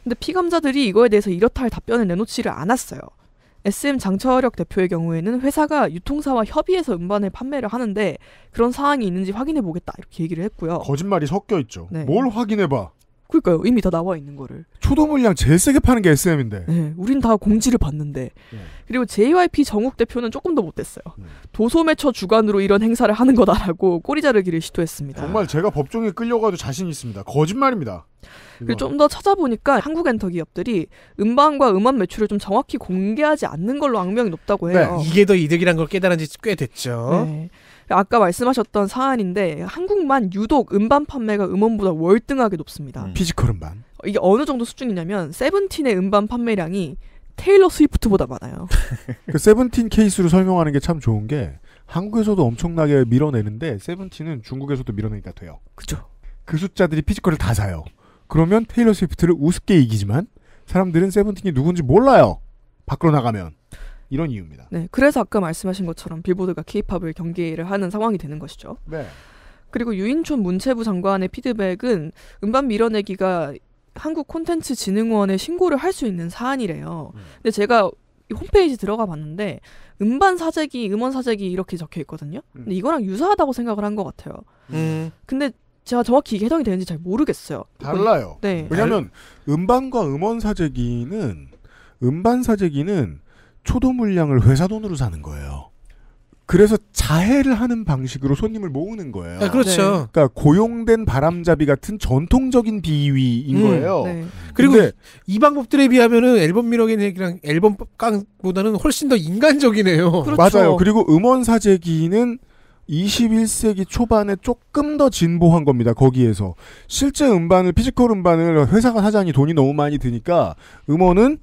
근데 피감자들이 이거에 대해서 이렇다 할 답변을 내놓지를 않았어요. SM 장철혁 대표의 경우에는 회사가 유통사와 협의해서 음반을 판매를 하는데 그런 사항이 있는지 확인해 보겠다 이렇게 얘기를 했고요. 거짓말이 섞여 있죠. 네. 뭘 확인해 봐. 그러니까요. 이미 다 나와 있는 거를. 초도 물량 제일 세게 파는 게 SM인데. 네, 우린 다 공지를 봤는데. 그리고 JYP 정욱 대표는 조금 더 못했어요. 도소매처 주관으로 이런 행사를 하는 거다라고 꼬리 자르기를 시도했습니다. 정말 제가 법정에 끌려가도 자신 있습니다. 거짓말입니다. 그리고 좀 더 찾아보니까 한국 엔터 기업들이 음반과 음원 매출을 좀 정확히 공개하지 않는 걸로 악명이 높다고 해요. 이게 더 이득이란 걸 깨달은 지 꽤 됐죠. 네. 아까 말씀하셨던 사안인데 한국만 유독 음반 판매가 음원보다 월등하게 높습니다. physical 음반. 이게 어느 정도 수준이냐면 세븐틴의 음반 판매량이 테일러 스위프트보다 많아요. 그 세븐틴 케이스로 설명하는 게 참 좋은 게 한국에서도 엄청나게 밀어내는데 세븐틴은 중국에서도 밀어내니까 돼요. 그죠. 그 숫자들이 physical을 다 사요. 그러면 테일러 스위프트를 우습게 이기지만 사람들은 세븐틴이 누군지 몰라요. 밖으로 나가면 이런 이유입니다. 네, 그래서 아까 말씀하신 것처럼 빌보드가 케이팝을 경계를 하는 상황이 되는 것이죠. 네. 그리고 유인촌 문체부 장관의 피드백은 음반 밀어내기가 한국 콘텐츠 진흥원에 신고를 할 수 있는 사안이래요. 근데 제가 이 홈페이지 들어가 봤는데 음반 사재기, 음원 사재기 이렇게 적혀 있거든요. 근데 이거랑 유사하다고 생각을 한 것 같아요. 음. 근데 제가 정확히 이게 해당이 되는지 잘 모르겠어요. 달라요. 네. 왜냐하면 음반과 음원 사재기는 음반 사재기는 초도 물량을 회사 돈으로 사는 거예요. 그래서 자해를 하는 방식으로 손님을 모으는 거예요. 아, 그렇죠. 그러니까 고용된 바람잡이 같은 전통적인 비위인 음, 거예요. 네. 그리고 근데 이 방법들에 비하면은 앨범 밀어내기랑 앨범 깡보다는 훨씬 더 인간적이네요. 그렇죠. 맞아요. 그리고 음원 사재기는 21세기 초반에 조금 더 진보한 겁니다. 거기에서 실제 음반을 physical 음반을 회사가 사자니 돈이 너무 많이 드니까 음원은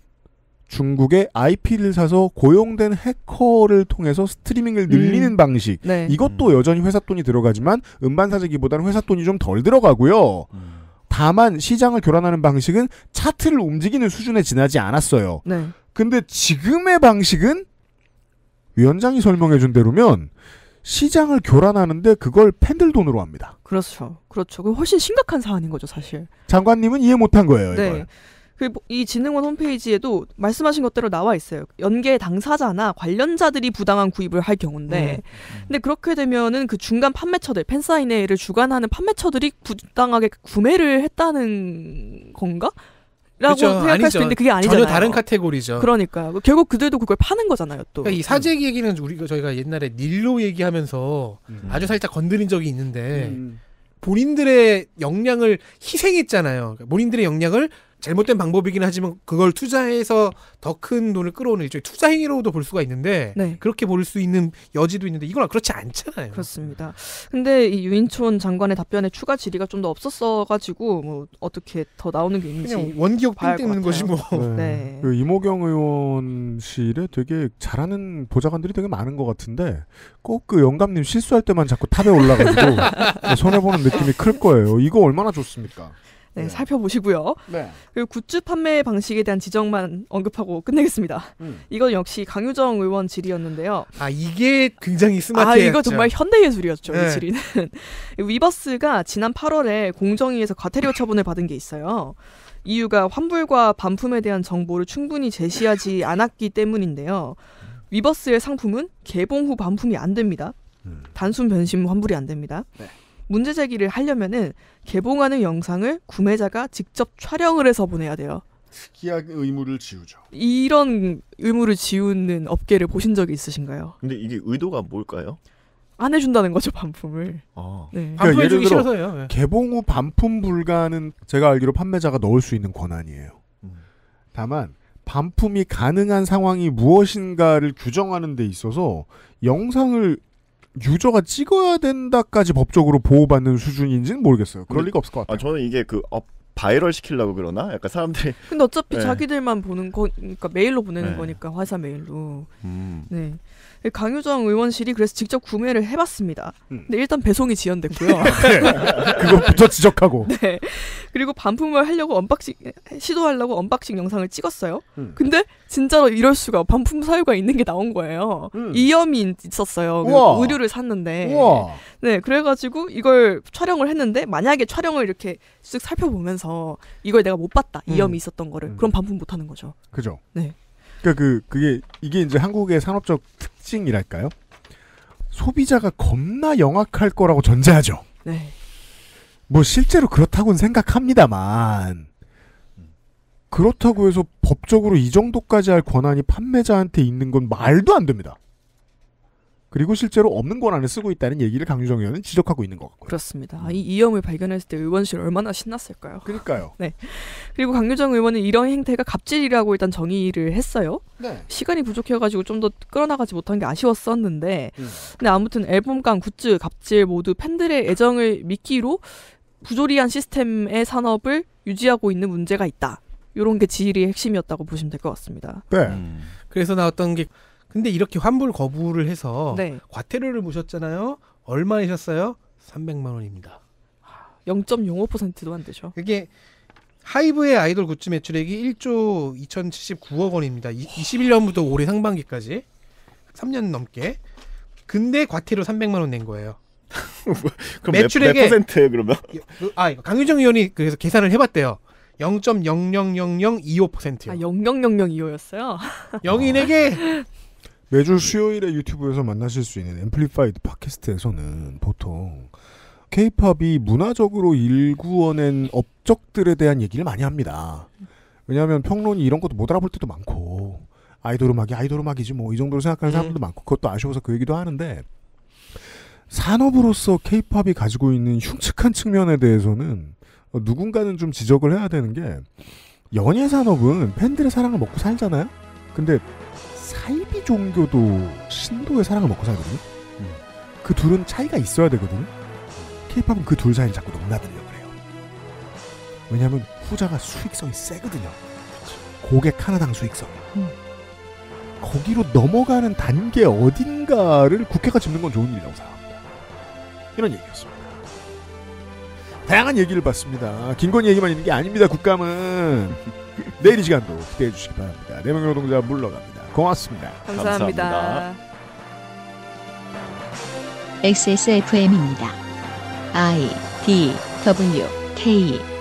중국의 IP를 사서 고용된 해커를 통해서 스트리밍을 늘리는 음. 방식. 네. 이것도 여전히 회사 돈이 들어가지만 음반 사재기보다는 회사 돈이 좀 덜 들어가고요. 다만 시장을 교란하는 방식은 차트를 움직이는 수준에 지나지 않았어요. 네. 근데 지금의 방식은 위원장이 설명해 준 대로면 시장을 교란하는데 그걸 팬들 돈으로 합니다. 그렇죠. 그렇죠. 그 훨씬 심각한 사안인 거죠, 사실. 장관님은 이해 못한 거예요. 이걸. 네. 그이 진흥원 홈페이지에도 말씀하신 것대로 나와 있어요. 연계 당사자나 관련자들이 부당한 구입을 할 경우인데, 근데 그렇게 되면은 그 중간 판매처들 팬사인회를 주관하는 판매처들이 부당하게 구매를 했다는 건가? 라고 그렇죠. 생각할 아니죠. 수도 있는데 그게 아니잖아요. 전혀 다른 카테고리죠. 그러니까 결국 그들도 그걸 파는 거잖아요. 또. 그러니까 이 사재기 얘기는 우리가 저희가 옛날에 닐로 얘기하면서 음. 아주 살짝 건드린 적이 있는데 본인들의 역량을 희생했잖아요. 그러니까 본인들의 역량을 잘못된 방법이긴 하지만 그걸 투자해서 더 큰 돈을 끌어오는 일종의 투자 행위로도 볼 수가 있는데 네. 그렇게 볼 수 있는 여지도 있는데 이건 그렇지 않잖아요. 그렇습니다. 근데 이 유인촌 장관의 답변에 추가 질의가 좀 더 없었어 가지고 뭐 어떻게 더 나오는 게 있는지 그냥 원기옥 봐야 땡 할것 뜯는 거지 뭐. 같아요. 네. 그 이모경 의원실에 되게 잘하는 보좌관들이 되게 많은 것 같은데 꼭 그 영감님 실수할 때만 자꾸 탑에 올라가지고 손해 보는 느낌이 클 거예요. 이거 얼마나 좋습니까? 네, 살펴보시고요. 네. 그리고 굿즈 판매 방식에 대한 지적만 언급하고 끝내겠습니다. 음. 이건 역시 강유정 의원 질의였는데요. 아 이게 굉장히 아 스마트했죠. 이거 정말 현대 예술이었죠. 네. 이 질의는 위버스가 지난 8월에 공정위에서 과태료 처분을 받은 게 있어요. 이유가 환불과 반품에 대한 정보를 충분히 제시하지 않았기 때문인데요. 위버스의 상품은 개봉 후 반품이 안 됩니다. 단순 변심 환불이 안 됩니다. 문제 제기를 하려면은 개봉하는 영상을 구매자가 직접 촬영을 해서 보내야 돼요. 특이한 의무를 지우죠. 이런 의무를 지우는 업계를 보신 적이 있으신가요? 근데 이게 의도가 뭘까요? 안 해준다는 거죠 반품을. 아. 네. 그러니까 예를 들어 싫어서요. 예. 개봉 후 반품 불가는 제가 알기로 판매자가 넣을 수 있는 권한이에요. 다만 반품이 가능한 상황이 무엇인가를 규정하는 데 있어서 영상을 유저가 찍어야 된다까지 법적으로 보호받는 수준인지는 모르겠어요. 그럴 근데- 리가 없을 것 같아요. 아, 저는 이게 그 업, 바이럴 시키려고 그러나? 약간 사람들이 근데 어차피 네. 자기들만 보는 거, 그러니까 메일로 보내는 네. 거니까 회사 메일로. 음. 네. 강유정 의원실이 그래서 직접 구매를 해봤습니다. 음. 근데 일단 배송이 지연됐고요. 그것부터 지적하고. 네. 그리고 반품을 하려고 unboxing 시도하려고 unboxing 영상을 찍었어요. 음. 근데 진짜로 이럴 수가 반품 사유가 있는 게 나온 거예요. 이염이 있었어요. 그 음. 우와. 의류를 샀는데. 우와. 네, 그래가지고 이걸 촬영을 했는데 만약에 촬영을 이렇게 쓱 살펴보면서 이걸 내가 못 봤다 이염이 음. 있었던 거를 그럼 반품 못 하는 거죠. 그죠. 네. 그러니까 그 그게 이게 이제 한국의 산업적 특 징이랄까요? 소비자가 겁나 영악할 거라고 전제하죠. 네. 뭐 실제로 그렇다고는 생각합니다만 그렇다고 해서 법적으로 이 정도까지 할 권한이 판매자한테 있는 건 말도 안 됩니다. 그리고 실제로 없는 권한을 쓰고 있다는 얘기를 강유정 의원은 지적하고 있는 것 같고요. 그렇습니다. 아, 이 이염을 발견했을 때 의원실 얼마나 신났을까요? 그러니까요. 네. 그리고 강유정 의원은 이런 행태가 갑질이라고 일단 정의를 했어요. 네. 시간이 부족해가지고 좀 더 끌어나가지 못한 게 아쉬웠었는데, 음. 근데 아무튼 앨범깡, 굿즈, 갑질 모두 팬들의 애정을 미끼로 부조리한 시스템의 산업을 유지하고 있는 문제가 있다. 이런 게 지일의 핵심이었다고 보시면 될 것 같습니다. 네. 음. 그래서 나왔던 게 근데 이렇게 환불 거부를 해서 네. 과태료를 무셨잖아요. 얼마 내셨어요? 300만 원입니다. 0.05%도 안 되죠. 이게 하이브의 아이돌 굿즈 매출액이 1조 2,079억 원입니다. 이, 21년부터 올해 상반기까지 3년 넘게. 근데 과태료 300만 원 낸 거예요. 그럼 몇, 몇 퍼센트예요 그러면? 아, 이거 강유정 의원이 그래서 계산을 해봤대요. 0.00025%요. 아, 00002호였어요? 영인에게 매주 수요일에 유튜브에서 만나실 수 있는 앰플리파이드 팟캐스트에서는 보통 케이팝이 문화적으로 일구어낸 업적들에 대한 얘기를 많이 합니다. 왜냐하면 평론이 이런 것도 못 알아볼 때도 많고 아이돌 음악이 아이돌 음악이지 뭐 이 정도로 생각하는 사람들도 많고 그것도 아쉬워서 그 얘기도 하는데 산업으로서 케이팝이 가지고 있는 흉측한 측면에 대해서는 어, 누군가는 좀 지적을 해야 되는 게 연예 산업은 팬들의 사랑을 먹고 살잖아요. 근데 사이비 종교도 신도의 사랑을 먹고 살거든요. 그 둘은 차이가 있어야 되거든요. 케이팝은 그 둘 사이를 자꾸 넘나들려고 그래요. 왜냐하면 후자가 수익성이 세거든요. 고객 하나당 수익성. 거기로 넘어가는 단계 어딘가를 국회가 짚는 건 좋은 일이라고 생각합니다. 이런 얘기였습니다. 다양한 얘기를 봤습니다. 김건희 얘기만 있는 게 아닙니다. 국감은 내일 이 시간도 기대해 주시기 바랍니다. 내명 노동자 물러갑니다. 고맙습니다. 감사합니다. XSFM입니다. I D W K